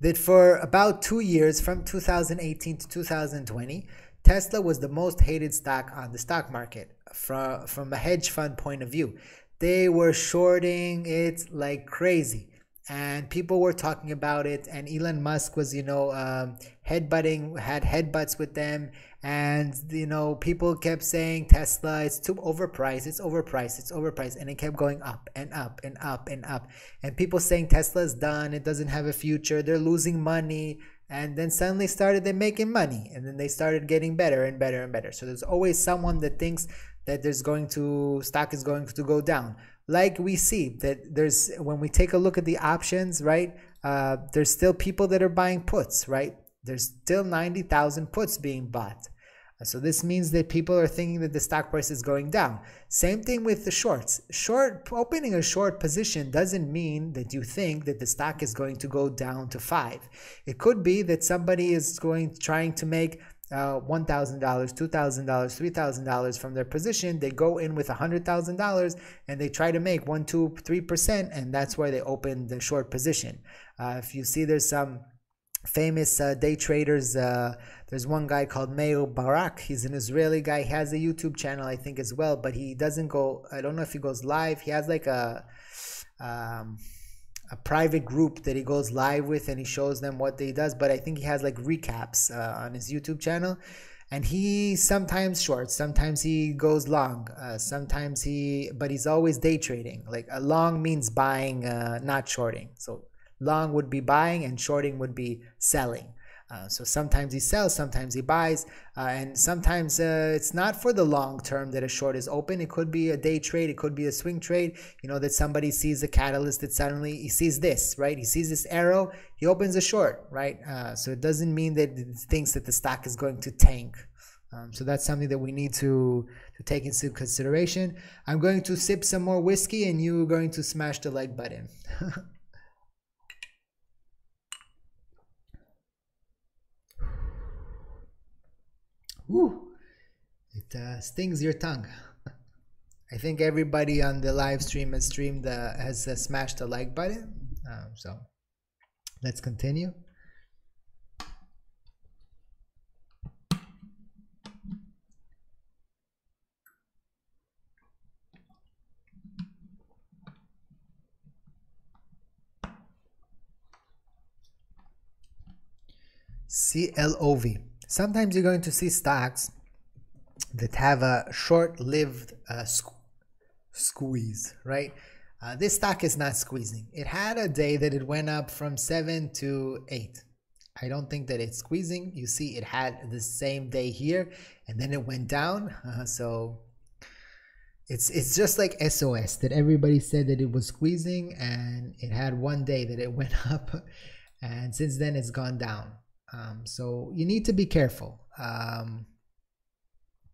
that for about two years, from 2018 to 2020, Tesla was the most hated stock on the stock market from, from a hedge fund point of view. They were shorting it like crazy and people were talking about it and elon musk was you know um, headbutting had headbutts with them. And you know people kept saying tesla it's too overpriced it's overpriced it's overpriced. And it kept going up and up and up and up. And people saying tesla's done it doesn't have a future they're losing money. And then suddenly started they making money. And then they started getting better and better and better. So there's always someone that thinks that there's going to stock is going to go down like we see that there's when we take a look at the options right uh, there's still people that are buying puts right? There's still 90000 puts being bought. So this means that people are thinking that the stock price is going down. Same thing with the shorts. Short opening a short position doesn't mean that you think that the stock is going to go down to five. It could be that somebody is going trying to make uh, $1,000, $2,000, $3,000 from their position, they go in with $100,000 and they try to make 1, 2, 3%, and that's why they open the short position. Uh, if you see there's some famous uh, day traders, uh, there's one guy called Meir Barak. He's an Israeli guy. He has a YouTube channel, I think, as well, but he doesn't go, I don't know if he goes live. He has like a. Um, a private group that he goes live with and he shows them what he does. But I think he has like recaps uh, on his YouTube channel. And he sometimes shorts, sometimes he goes long, uh, sometimes he, but he's always day trading. Like a long means buying, uh, not shorting. So long would be buying and shorting would be selling. Uh, so sometimes he sells, sometimes he buys, uh, and sometimes uh, it's not for the long term that a short is open. It could be a day trade, it could be a swing trade. You know that somebody sees a catalyst that suddenly he sees this, right? He sees this arrow, he opens a short, right? Uh, so it doesn't mean that it thinks that the stock is going to tank. Um, so that's something that we need to to take into consideration. I'm going to sip some more whiskey, and you're going to smash the like button. It uh, stings your tongue. I think everybody on the live stream has streamed uh, has uh, smashed the like button. Um, so let's continue. CLOV. Sometimes you're going to see stocks that have a short-lived uh, squeeze, right? Uh, this stock is not squeezing. It had a day that it went up from 7 to 8. I don't think that it's squeezing. You see, it had the same day here, and then it went down. Uh, so it's it's just like SOS that everybody said that it was squeezing, and it had one day that it went up, and since then it's gone down. Um, so you need to be careful. Um,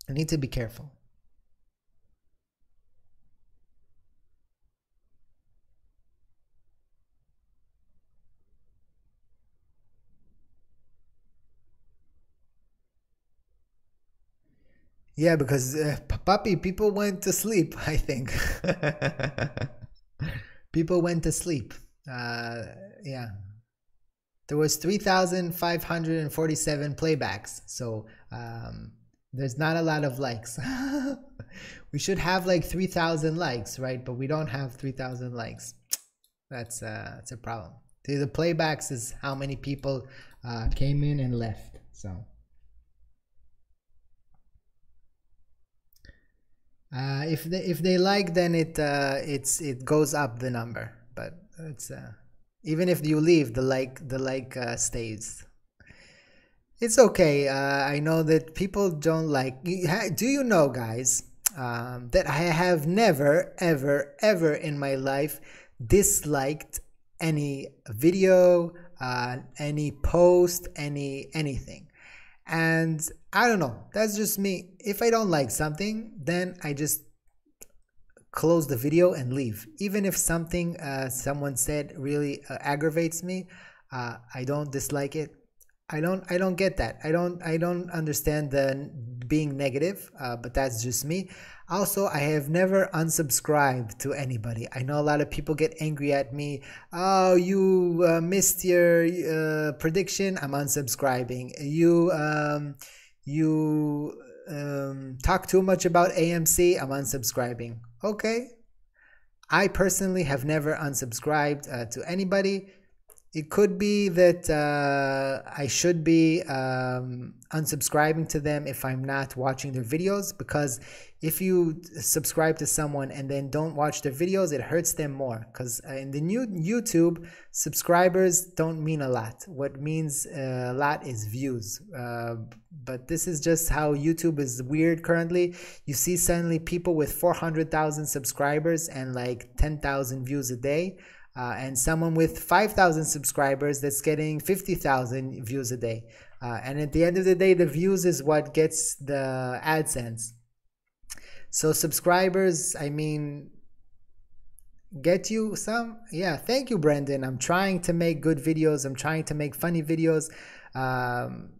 you need to be careful. Yeah, because uh, puppy, people went to sleep. I think people went to sleep. Uh, yeah, there was 3,547 playbacks. So um, there's not a lot of likes. we should have like 3000 likes right but we don't have 3000 likes that's uh that's a problem the playbacks is how many people uh, came in and left so uh, if they if they like then it uh, it's it goes up the number but it's uh, even if you leave the like the like uh, stays it's okay uh, i know that people don't like do you know guys um, that i have never ever ever in my life disliked any video uh, any post any anything. And i don't know that's just me. If i don't like something then i just close the video and leave. Even if something uh, someone said really uh, aggravates me uh, i don't dislike it. I don't i don't get that. I don't i don't understand the being negative uh, but that's just me. Also i have never unsubscribed to anybody. I know a lot of people get angry at me. Oh you uh, missed your uh, prediction. I'm unsubscribing. You um, you um, talk too much about amc i'm unsubscribing okay. I personally have never unsubscribed uh, to anybody it could be that uh, I should be um, unsubscribing to them if I'm not watching their videos because if you subscribe to someone and then don't watch their videos, it hurts them more. Because uh, in the new YouTube, subscribers don't mean a lot. What means uh, a lot is views. Uh, but this is just how YouTube is weird currently. You see suddenly people with 400,000 subscribers and like 10,000 views a day uh, and someone with 5,000 subscribers that's getting 50,000 views a day. Uh, and at the end of the day, the views is what gets the AdSense. So subscribers, I mean, get you some. Yeah, thank you, Brendan. I'm trying to make good videos. I'm trying to make funny videos. Um,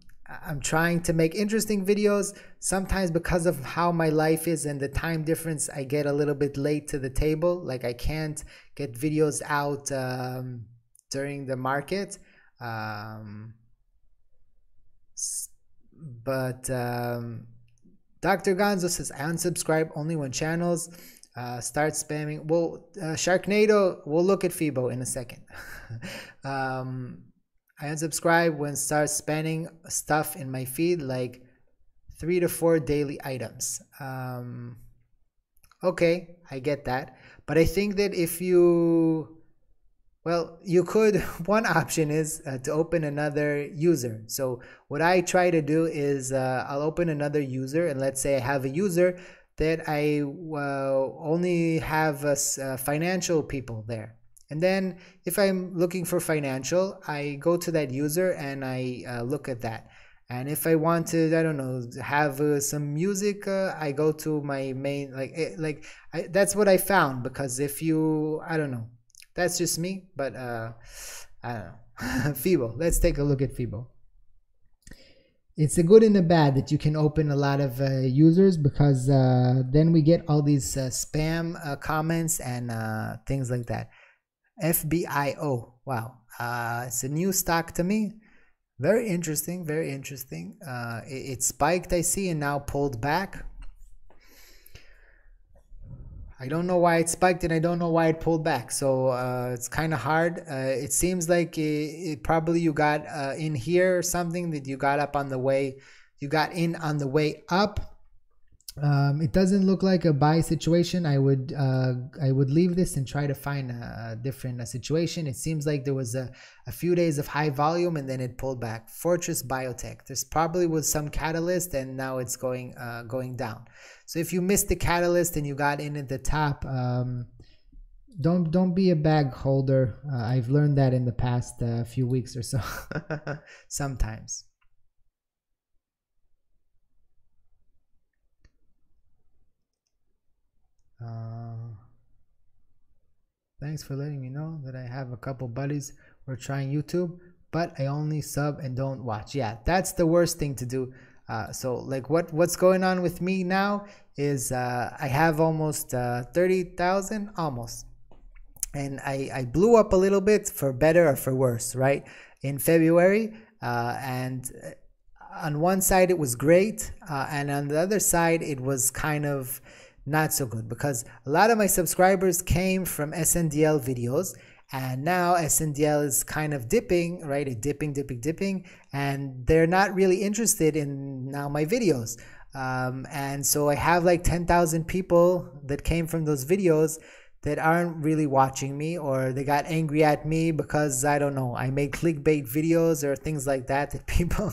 I'm trying to make interesting videos. Sometimes because of how my life is and the time difference, I get a little bit late to the table. Like I can't get videos out um, during the market. Um, but um, Dr. Gonzo says, I unsubscribe only when channels uh, start spamming. Well, uh, Sharknado, we'll look at Fibo in a second. I unsubscribe when start spamming stuff in my feed like three to four daily items. Um, okay, I get that. But I think that if you, well, you could, one option is uh, to open another user. So what I try to do is uh, I'll open another user and let's say I have a user that I uh, only have uh, financial people there. And then if I'm looking for financial, I go to that user and I uh, look at that. And if I want to, I don't know, have uh, some music, uh, I go to my main, like, it, eh, like I, that's what I found. Because if you, I don't know, that's just me, but uh, I don't know. Fibo, let's take a look at Fibo. It's a good and a bad that you can open a lot of uh, users because uh, then we get all these spam comments and things like that. FBIO. Wow. Uh, it's a new stock to me. Very interesting. Very interesting. Uh, it, it, spiked, I see, and now pulled back. I don't know why it spiked and I don't know why it pulled back. So uh, it's kind of hard. Uh, it seems like it, it probably you got uh, in here or something that you got up on the way. You got in on the way up um, it doesn't look like a buy situation. I would uh, I would leave this and try to find a, a different a situation. It seems like there was a, a few days of high volume and then it pulled back. Fortress Biotech. There's probably was some catalyst and now it's going uh, going down. So if you missed the catalyst and you got in at the top, um, don't don't be a bag holder. Uh, I've learned that in the past uh, few weeks or so. Sometimes. Uh, thanks for letting me know that I have a couple buddies who are trying YouTube, but I only sub and don't watch. Yeah, that's the worst thing to do. Uh, so like what what's going on with me now is uh, I have almost uh, 30,000 almost and I, I blew up a little bit for better or for worse right in February uh, and on one side it was great, uh, and on the other side it was kind of not so good because a lot of my subscribers came from SNDL videos and now SNDL is kind of dipping, right? It dipping, dipping, dipping, and they're not really interested in now my videos. Um, and so I have like 10,000 people that came from those videos that aren't really watching me or they got angry at me because I don't know, I made clickbait videos or things like that that people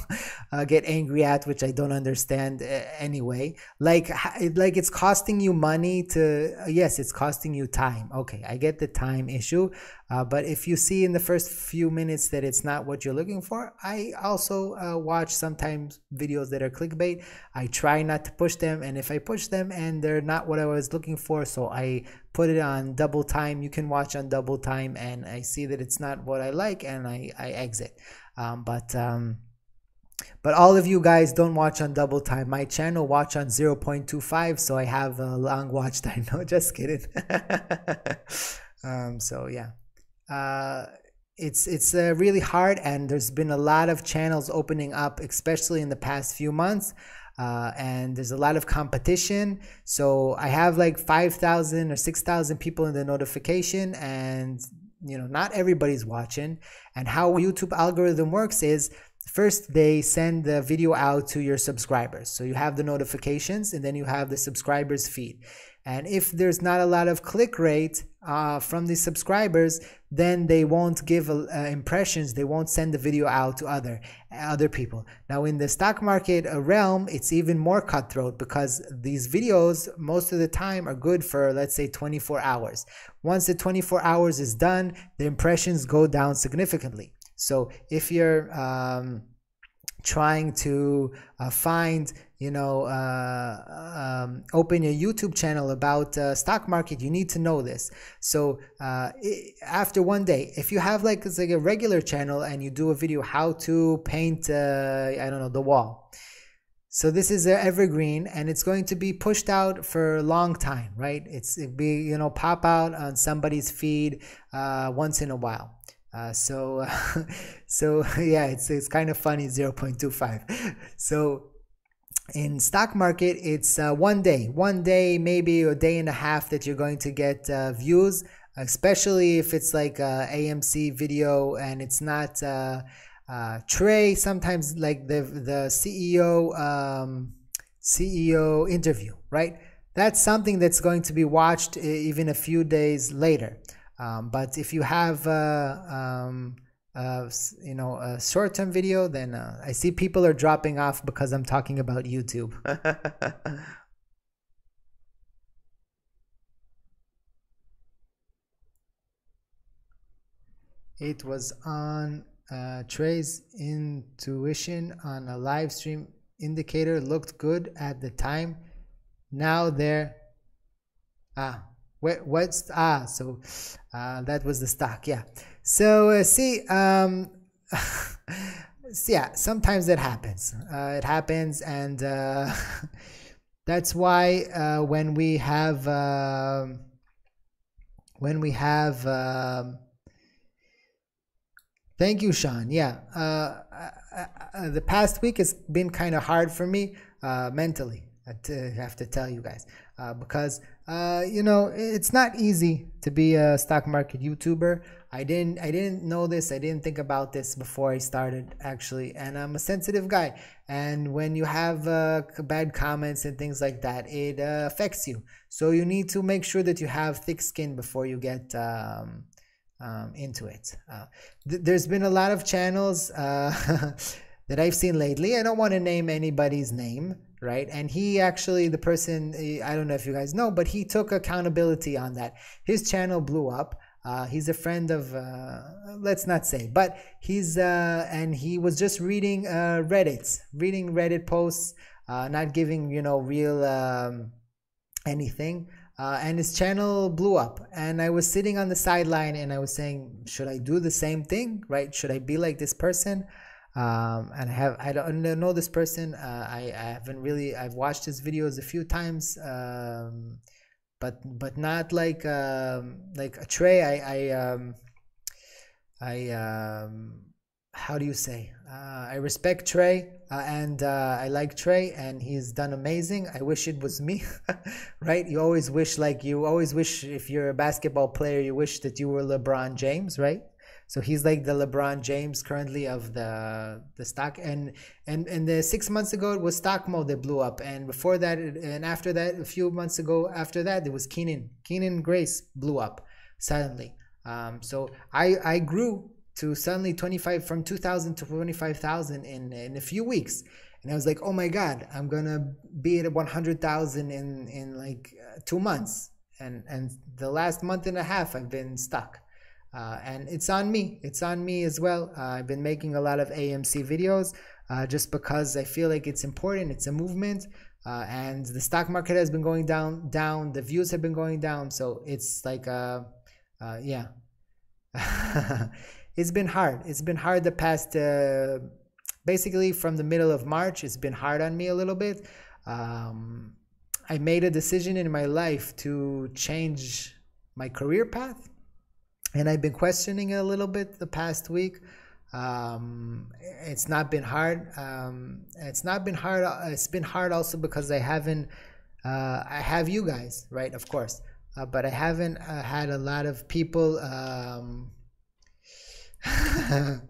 uh, get angry at, which I don't understand uh, anyway. Like, like it's costing you money to, yes, it's costing you time. Okay, I get the time issue. Uh, but if you see in the first few minutes that it's not what you're looking for, I also uh, watch sometimes videos that are clickbait. I try not to push them, and if I push them and they're not what I was looking for, so I put it on double time. You can watch on double time, and I see that it's not what I like, and I, I exit. Um, but um, but all of you guys don't watch on double time. My channel watch on 0.25, so I have a long watch time. No, just kidding. um, so yeah uh, it's it's uh, really hard and there's been a lot of channels opening up especially in the past few months uh, and there's a lot of competition. So i have like 5000 or 6000 people in the notification and you know not everybody's watching. And how youtube algorithm works is first they send the video out to your subscribers. So you have the notifications and then you have the subscribers feed and if there's not a lot of click rate uh, from the subscribers, then they won't give uh, impressions. They won't send the video out to other other people. Now, in the stock market realm, it's even more cutthroat because these videos most of the time are good for let's say 24 hours. Once the 24 hours is done, the impressions go down significantly. So if you're um, trying to uh, find you know uh, um, open a youtube channel about uh, stock market. You need to know this. So uh, after one day if you have like it's like a regular channel and you do a video how to paint uh, i don't know the wall. So this is an evergreen and it's going to be pushed out for a long time right? It's it be you know pop out on somebody's feed uh, once in a while. Uh, so, so yeah, it's it's kind of funny 0.25. So in stock market, it's uh, one day, one day, maybe a day and a half that you're going to get uh, views, especially if it's like a AMC video and it's not uh, uh, Trey. Sometimes like the the CEO um, CEO interview, right? That's something that's going to be watched even a few days later. Um, but if you have, uh, um, uh, you know, a short-term video, then uh, I see people are dropping off because I'm talking about YouTube. it was on uh, Trey's intuition on a live stream indicator looked good at the time. Now they're ah what, what's ah so uh, that was the stock yeah so uh, see um so yeah sometimes it happens. Uh, it happens and uh, that's why uh, when we have um, when we have um, thank you sean. Yeah uh, the past week has been kind of hard for me mentally I have to tell you guys because uh, you know, it's not easy to be a stock market YouTuber. I didn't, I didn't know this. I didn't think about this before I started actually. And I'm a sensitive guy. And when you have uh, bad comments and things like that, it uh, affects you. So you need to make sure that you have thick skin before you get um, um, into it. Uh, th- there's been a lot of channels uh, that I've seen lately. I don't want to name anybody's name right? And he actually, the person, I don't know if you guys know, but he took accountability on that. His channel blew up. Uh, he's a friend of, uh, let's not say, but he's, uh, and he was just reading uh, Reddit, reading Reddit posts, uh, not giving, you know, real um, anything. Uh, and his channel blew up. And I was sitting on the sideline and I was saying, should I do the same thing, right? Should I be like this person? Um, and I have I don't know this person. Uh, I, I haven't really I've watched his videos a few times, um, but but not like um, like a Trey. I I um, I um, how do you say? Uh, I respect Trey uh, and uh, I like Trey and he's done amazing. I wish it was me, right? You always wish, like, you always wish if you're a basketball player, you wish that you were LeBron James, right? So he's like the LeBron James currently of the the stock. And and and the six months ago it was Stock Moe that blew up. And before that and after that a few months ago after that it was Kenan. Kenan Grace blew up suddenly. Um, so I I grew to suddenly 25 from 2000 to 25,000 in in a few weeks. And I was like oh my god I'm gonna be at 100,000 in in like uh, two months. And and the last month and a half I've been stuck uh, and it's on me. It's on me as well. Uh, I've been making a lot of AMC videos uh, just because I feel like it's important. It's a movement, uh, and the stock market has been going down. Down. The views have been going down. So it's like, uh, uh, yeah, it's been hard. It's been hard the past. basically, from the middle of March, it's been hard on me a little bit. Um, I made a decision in my life to change my career path and I've been questioning a little bit the past week. Um, it's not been hard. Um, it's not been hard. It's been hard also because I haven't. Uh, I have you guys, right? Of course, uh, but I haven't uh, had a lot of people. Um,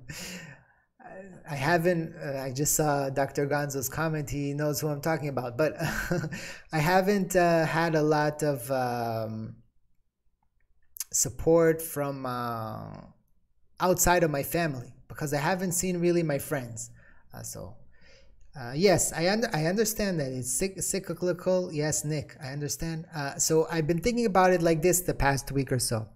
I haven't. Uh, I just saw Dr. Gonzo's comment. He knows who I'm talking about, but I haven't uh, had a lot of. Support from uh, outside of my family because I haven't seen really my friends. Uh, so, uh, yes, I, under, I understand that it's cyclical. Yes, Nick, I understand. Uh, so, I've been thinking about it like this the past week or so.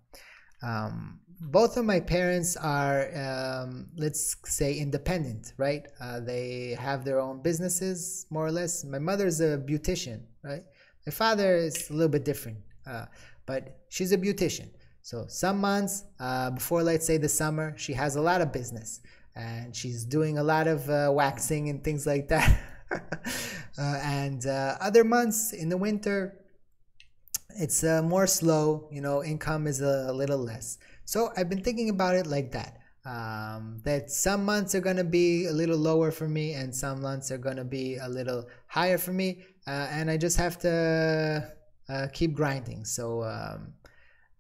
Um, both of my parents are, um, let's say, independent, right? Uh, they have their own businesses, more or less. My mother's a beautician, right? My father is a little bit different, uh, but she's a beautician. So some months uh, before, let's say the summer, she has a lot of business and she's doing a lot of uh, waxing and things like that. uh, and uh, other months in the winter, it's uh, more slow. You know, income is a little less. So I've been thinking about it like that. Um, that some months are gonna be a little lower for me, and some months are gonna be a little higher for me, uh, and I just have to keep grinding. So. Um,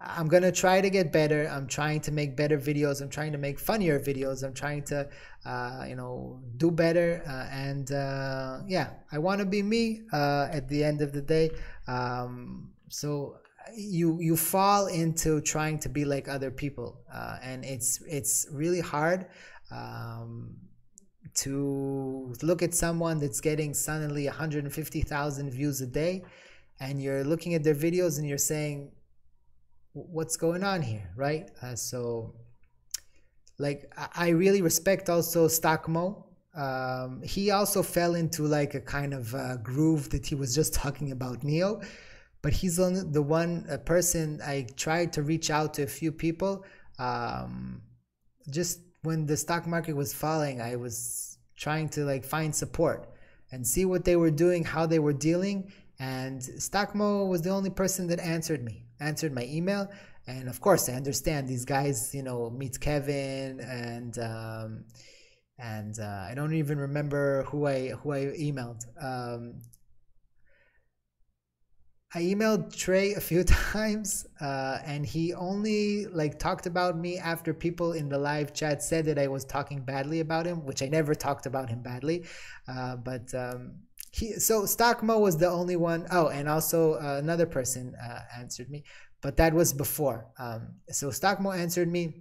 I'm gonna try to get better. I'm trying to make better videos. I'm trying to make funnier videos. I'm trying to, uh, you know, do better. Uh, and uh, yeah, I want to be me uh, at the end of the day. Um, so you you fall into trying to be like other people, uh, and it's it's really hard. Um, to look at someone that's getting suddenly 150,000 views a day and you're looking at their videos and you're saying what's going on here, right? Uh, so, like, I really respect also Stock Moe. Um, he also fell into like a kind of uh, groove that he was just talking about NIO, but he's on the one uh, person I tried to reach out to a few people. Um, just when the stock market was falling, I was trying to like find support and see what they were doing, how they were dealing, and Stock Moe was the only person that answered me answered my email. And of course i understand these guys you know meet kevin and um, and uh, i don't even remember who i who i emailed. Um, i emailed trey a few times uh, and he only like talked about me after people in the live chat said that i was talking badly about him which i never talked about him badly. Uh, but um, he so Stock Moe was the only one. Oh, and also uh, another person uh, answered me, but that was before. Um, so Stock Moe answered me,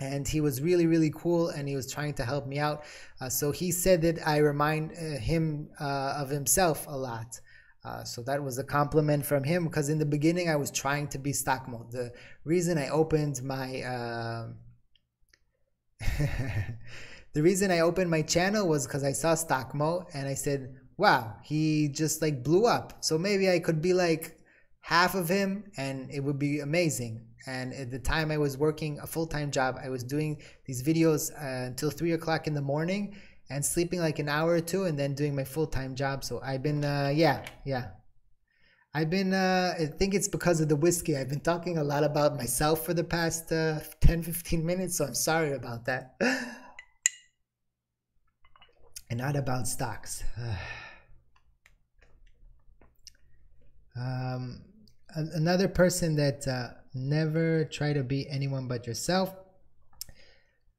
and he was really really cool, and he was trying to help me out. Uh, so he said that I remind uh, him uh, of himself a lot. Uh, so that was a compliment from him because in the beginning I was trying to be Stock Moe. The reason I opened my the reason I opened my channel was because I saw Stock Moe and I said, wow, he just like blew up. So maybe I could be like half of him and it would be amazing. And at the time I was working a full time job, I was doing these videos uh, until three o'clock in the morning and sleeping like an hour or two and then doing my full time job. So I've been, uh, yeah, yeah. I've been, uh, I think it's because of the whiskey. I've been talking a lot about myself for the past uh, 10, 15 minutes, so I'm sorry about that. and not about stocks. um, another person that uh, never try to be anyone but yourself.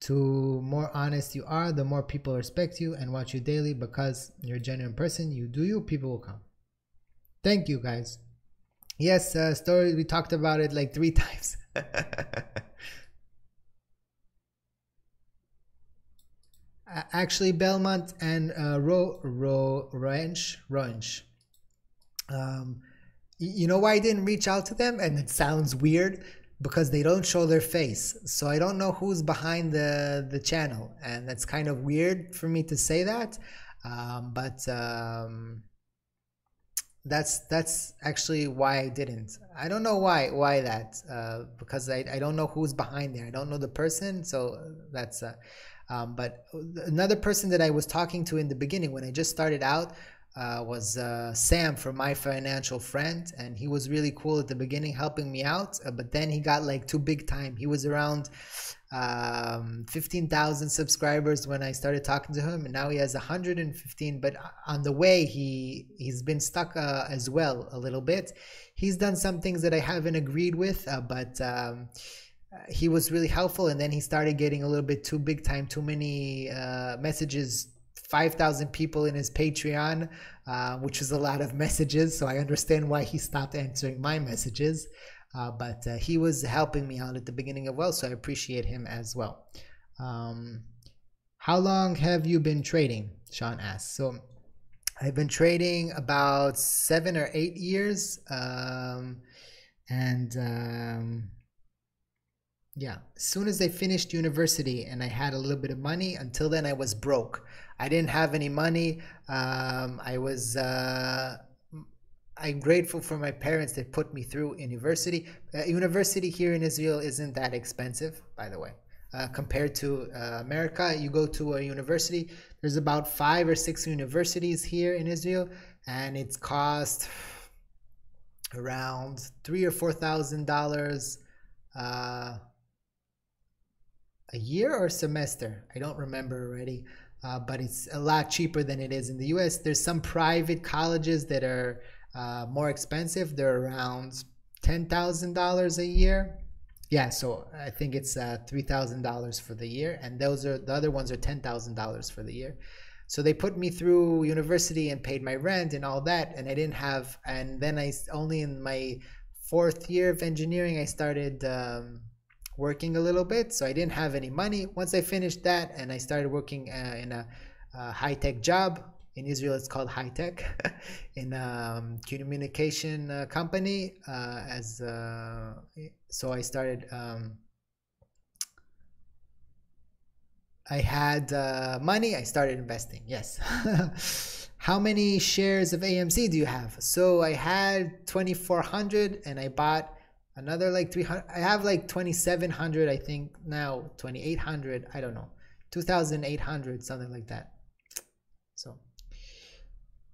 To more honest you are, the more people respect you and watch you daily because you're a genuine person. You do you, people will come. Thank you, guys. Yes, uh, story. We talked about it like three times. Actually, Belmont and uh, Ro Ro Ranch Ranch. Um, you know why I didn't reach out to them? And it sounds weird because they don't show their face. So I don't know who's behind the the channel, and that's kind of weird for me to say that. Um, but um, that's that's actually why I didn't. I don't know why why that uh, because I, I don't know who's behind there. I don't know the person, so that's. Uh, um, but another person that I was talking to in the beginning when I just started out uh, was uh, Sam from My Financial Friend, and he was really cool at the beginning, helping me out. Uh, but then he got like too big time. He was around um, 15,000 subscribers when I started talking to him, and now he has 115. But on the way, he he's been stuck uh, as well a little bit. He's done some things that I haven't agreed with, uh, but. Um, he was really helpful and then he started getting a little bit too big time too many uh, messages 5,000 people in his Patreon, uh, which is a lot of messages. So I understand why he stopped answering my messages. Uh, but uh, he was helping me out at the beginning of well, so I appreciate him as well. Um, how long have you been trading? Sean asks. So I've been trading about seven or eight years. Um, and um, yeah, as soon as I finished university and I had a little bit of money, until then I was broke. I didn't have any money. Um, I was. Uh, I'm grateful for my parents that put me through university. Uh, university here in Israel isn't that expensive, by the way. Uh, compared to uh, America, you go to a university. There's about five or six universities here in Israel, and it's cost around three or four thousand dollars uh, a year or a semester. I don't remember already uh, but it's a lot cheaper than it is in the US. There's some private colleges that are uh, more expensive. They're around $10,000 a year. Yeah, so I think it's uh, $3,000 for the year, and those are the other ones are $10,000 for the year. So they put me through university and paid my rent and all that, and I didn't have. And then I only in my fourth year of engineering I started um, working a little bit. So I didn't have any money. Once I finished that and I started working uh, in a, a high tech job, in Israel it's called high tech, in a um, communication uh, company. Uh, as uh, so I started. Um, I had uh, money. I started investing. Yes. How many shares of AMC do you have? So I had 2,400 and I bought another like 300 i have like 2700 i think now 2800 i don't know 2800 something like that. So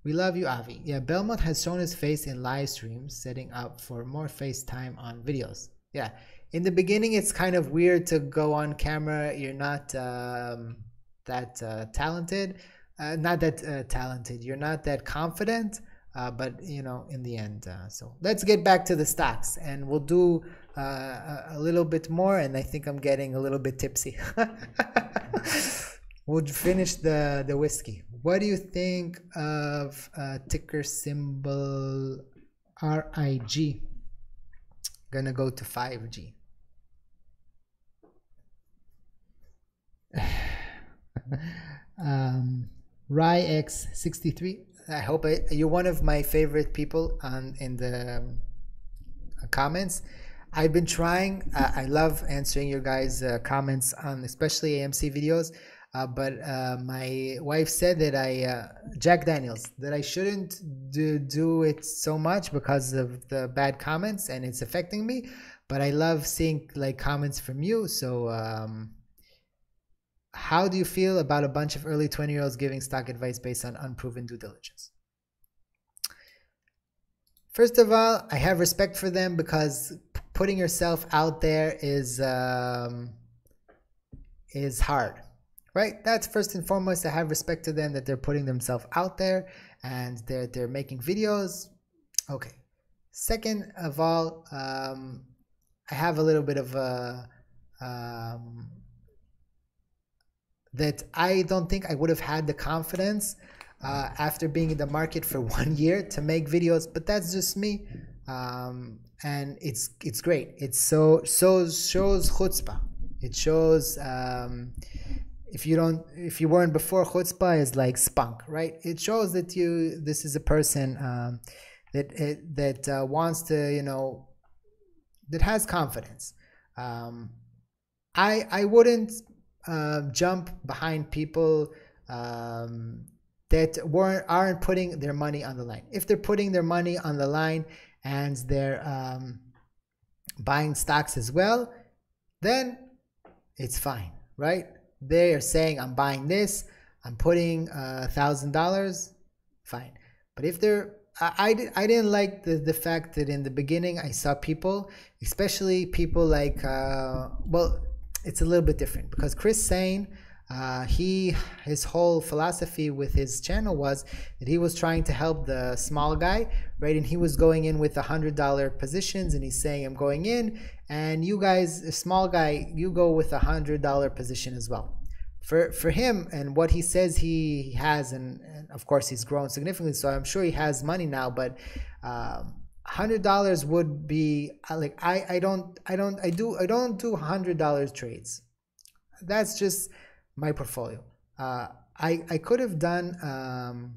we love you avi. Yeah belmont has shown his face in live streams setting up for more facetime on videos. Yeah in the beginning it's kind of weird to go on camera. You're not um, that uh, talented. Uh, not that uh, talented. You're not that confident uh, but you know in the end uh, so let's get back to the stocks and we'll do uh, a little bit more and i think i'm getting a little bit tipsy. We'll finish the the whiskey. What do you think of uh, ticker symbol rig gonna go to 5g um, RyX63 I hope I, you're one of my favorite people on in the um, comments. I've been trying. Uh, I love answering your guys' uh, comments on especially AMC videos. Uh, but uh, my wife said that I uh, Jack Daniels that I shouldn't do, do it so much because of the bad comments and it's affecting me. But I love seeing like comments from you. So um, how do you feel about a bunch of early 20 year olds giving stock advice based on unproven due diligence? First of all, I have respect for them because putting yourself out there is um, is hard, right? That's first and foremost. I have respect to them that they're putting themselves out there and they're they're making videos. Okay. Second of all, um, I have a little bit of a um, that I don't think I would have had the confidence uh, after being in the market for one year to make videos, but that's just me. Um, and it's it's great. It so so shows chutzpah. It shows um, if you don't if you weren't before chutzpah is like spunk, right? It shows that you this is a person um, that it, that uh, wants to you know that has confidence. Um, I I wouldn't uh, jump behind people um, that weren't aren't putting their money on the line. If they're putting their money on the line and they're um, buying stocks as well, then it's fine, right? They are saying, I'm buying this, I'm putting a uh, thousand dollars, fine. But if they're I, I, I didn't like the, the fact that in the beginning I saw people, especially people like, uh, well, it's a little bit different because Chris Sain, uh, he his whole philosophy with his channel was that he was trying to help the small guy right? And he was going in with a hundred dollar positions and he's saying i'm going in. And you guys a small guy you go with a hundred dollar position as well. For for him and what he says he has and, and, of course he's grown significantly so i'm sure he has money now but um, hundred dollars would be like i i don't i don't i do i don't do hundred dollars trades that's just my portfolio. Uh, I, I could have done um,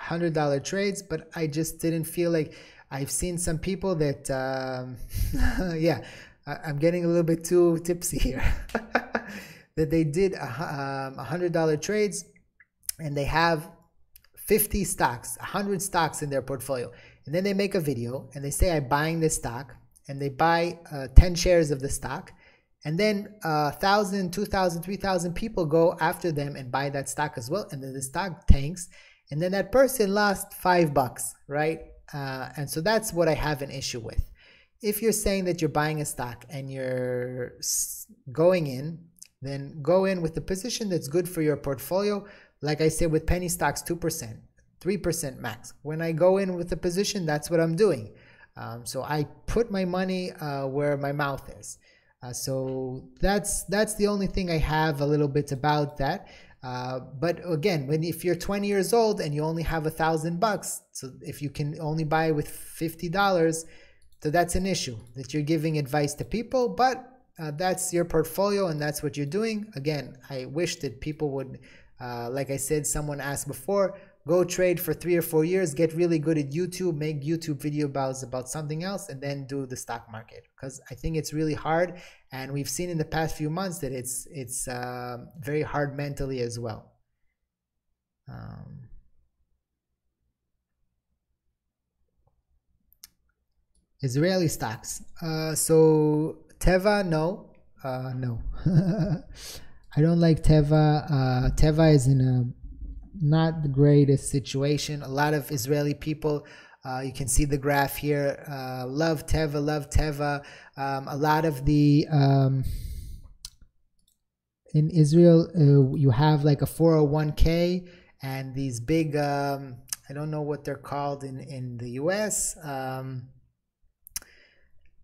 $100 trades, but I just didn't feel like I've seen some people that, um, yeah, I, am getting a little bit too tipsy here, that they did a, um, $100 trades and they have 50 stocks, 100 stocks in their portfolio. And then they make a video and they say, I'm buying this stock and they buy uh, 10 shares of the stock and then uh, 1,000, 2,000, 3,000 people go after them and buy that stock as well. And then the stock tanks. And then that person lost five bucks, right? Uh, and so that's what I have an issue with. If you're saying that you're buying a stock and you're going in, then go in with the position that's good for your portfolio. Like I said with penny stocks, 2%, 3% max. When I go in with a position, that's what I'm doing. Um, so I put my money uh, where my mouth is. Uh, so that's that's the only thing I have a little bit about that. Uh, but again, when if you're 20 years old and you only have a thousand bucks, so if you can only buy with fifty dollars, so that's an issue that you're giving advice to people. But uh, that's your portfolio and that's what you're doing. Again, I wish that people would, uh, like I said, someone asked before, go trade for three or four years, get really good at YouTube, make YouTube video about, about something else, and then do the stock market. Because I think it's really hard, and we've seen in the past few months that it's it's uh, very hard mentally as well. Um, Israeli stocks. Uh, so Teva, no, uh, no. I don't like Teva. Uh, Teva is in a not the greatest situation. A lot of Israeli people, uh, you can see the graph here, uh, love Teva, love Teva. Um, a lot of the um, in Israel, uh, you have like a 401k and these big, um, I don't know what they're called in, in the US, um,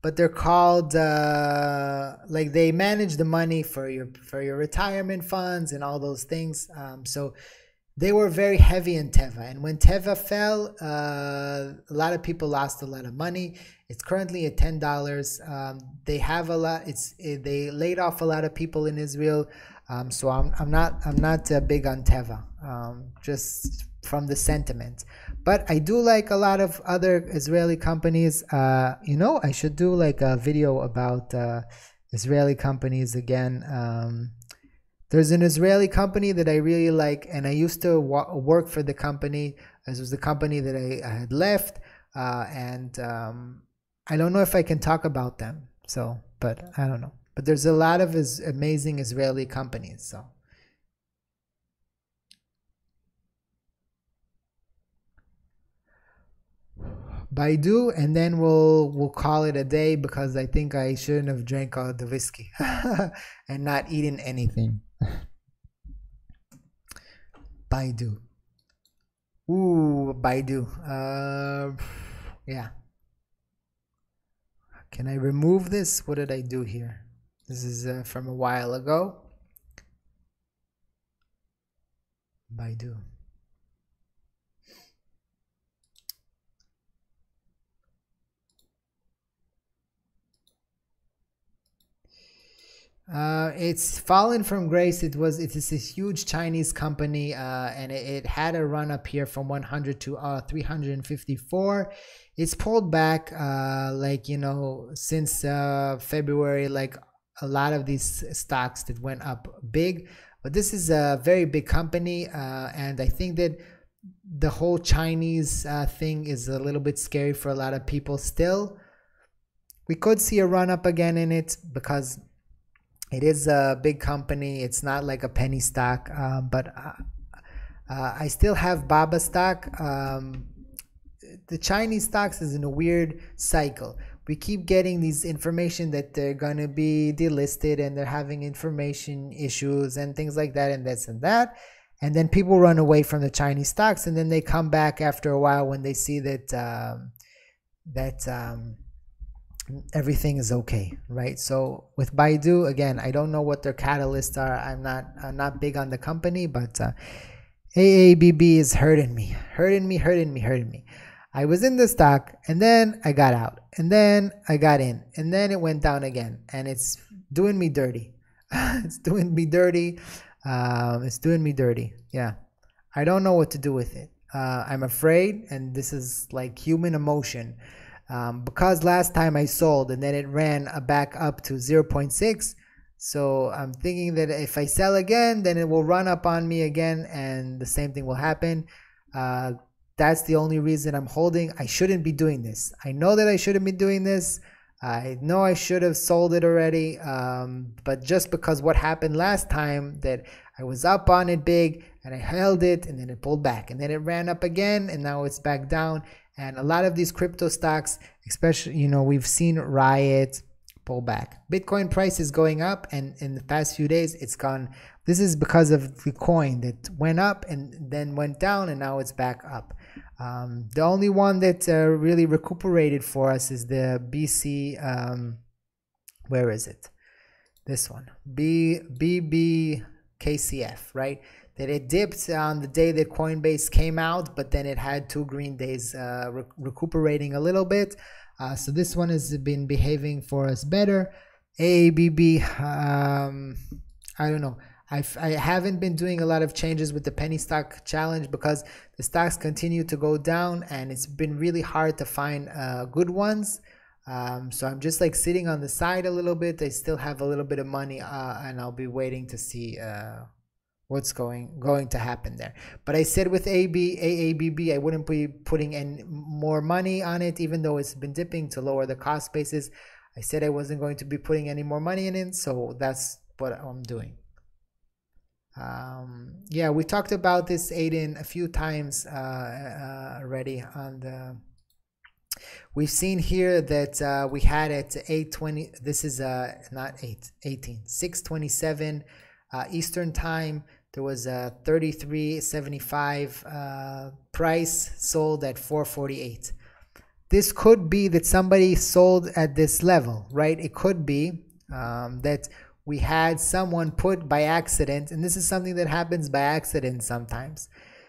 but they're called uh, like they manage the money for your for your retirement funds and all those things. Um, so they were very heavy in Teva. And when Teva fell, uh, a lot of people lost a lot of money. It's currently at ten dollars. Um, they have a lot. It's it, they laid off a lot of people in Israel. Um, so I'm, I'm not I'm not uh, big on Teva. Um, just from the sentiment, but I do like a lot of other Israeli companies. Uh, you know, I should do like a video about uh, Israeli companies again. There's an Israeli company that I really like, and I used to work for the company. This was the company that I, I had left, uh, and um, I don't know if I can talk about them. So, but I don't know. But there's a lot of is amazing Israeli companies. So. Baidu, and then we'll we'll call it a day because I think I shouldn't have drank all the whiskey and not eaten anything. Baidu. Ooh, Baidu. Uh, yeah. Can I remove this? What did I do here? This is uh, from a while ago. Baidu. Uh, it's fallen from grace. It was it is a huge Chinese company, uh, and it, it, had a run up here from 100 to uh, 354. It's pulled back, uh, like you know, since uh, February. Like a lot of these stocks that went up big, but this is a very big company, uh, and I think that the whole Chinese thing is a little bit scary for a lot of people. Still, we could see a run up again in it because it is a big company. It's not like a penny stock, um, but uh, uh, I still have Baba stock. Um, the Chinese stocks is in a weird cycle. We keep getting these information that they're gonna be delisted and they're having information issues and things like that and this and that. And then people run away from the Chinese stocks and then they come back after a while when they see that um, that um, everything is okay, right? So with Baidu, again, I don't know what their catalysts are. I'm not I'm not big on the company, but uh, AABB is hurting me, hurting me, hurting me, hurting me. I was in the stock and then I got out and then I got in and then it went down again and it's doing me dirty. it's doing me dirty. Um, it's doing me dirty. Yeah. I don't know what to do with it. Uh, I'm afraid, and this is like human emotion um, because last time I sold and then it ran back up to 0.6 so I'm thinking that if I sell again then it will run up on me again and the same thing will happen. Uh, that's the only reason I'm holding. I shouldn't be doing this. I know that I shouldn't be doing this. I know I should have sold it already um, but just because what happened last time that I was up on it big and I held it and then it pulled back and then it ran up again and now it's back down and a lot of these crypto stocks, especially, you know, we've seen Riot pull back. Bitcoin price is going up, and in the past few days, it's gone. This is because of the coin that went up and then went down, and now it's back up. Um, the only one that uh, really recuperated for us is the BC. Um, where is it? This one, B BBKCF, right? That it dipped on the day that Coinbase came out, but then it had two green days uh, re recuperating a little bit. Uh, so this one has been behaving for us better. AABB, um, I don't know. I've, I haven't been doing a lot of changes with the penny stock challenge because the stocks continue to go down and it's been really hard to find uh, good ones. Um, so I'm just like sitting on the side a little bit. I still have a little bit of money uh, and I'll be waiting to see uh, what's going going to happen there. But I said with AB AABB, I wouldn't be putting in more money on it, even though it's been dipping to lower the cost basis. I said I wasn't going to be putting any more money in it, so that's what I'm doing. Um, yeah, we talked about this Aiden a few times uh, uh, already on the. We've seen here that uh, we had it 820. This is uh, not 8, 18, 627 uh, Eastern time there was a 33.75 uh, price sold at 448 this could be that somebody sold at this level right? It could be um, that we had someone put by accident and this is something that happens by accident sometimes.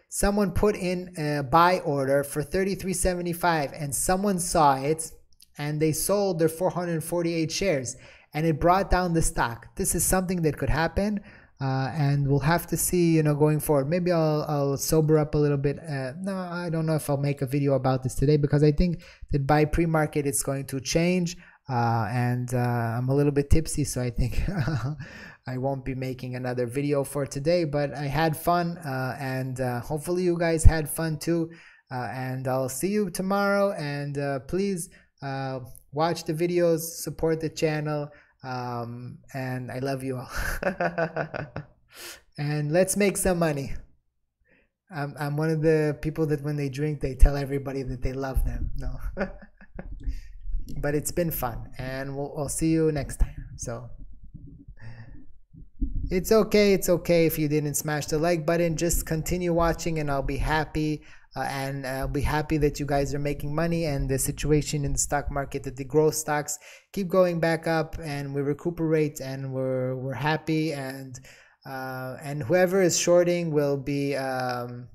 Someone put in a buy order for 33.75 and someone saw it and they sold their 448 shares and it brought down the stock. This is something that could happen uh, and we'll have to see you know going forward. Maybe I'll, I'll sober up a little bit. Uh, no I don't know if I'll make a video about this today because I think that by pre-market it's going to change uh, and uh, I'm a little bit tipsy so I think I won't be making another video for today but I had fun uh, and hopefully you guys had fun too and I'll see you tomorrow and please watch the videos support the channel um, and I love you all. and let's make some money. I'm, I'm one of the people that when they drink, they tell everybody that they love them. No. but it's been fun, and we'll, we'll see you next time. So. it's okay. It's okay if you didn't smash the like button. Just continue watching and I'll be happy. Uh, and I'll be happy that you guys are making money and the situation in the stock market that the growth stocks keep going back up and we recuperate and we're we're happy and uh, and whoever is shorting will be um,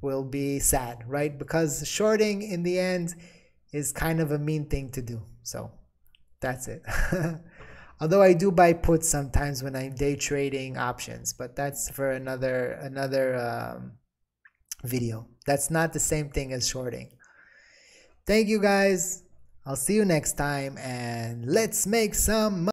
will be sad, right? Because shorting in the end is kind of a mean thing to do. So that's it. Although I do buy puts sometimes when I'm day trading options, but that's for another another um, video. That's not the same thing as shorting. Thank you guys. I'll see you next time and let's make some money.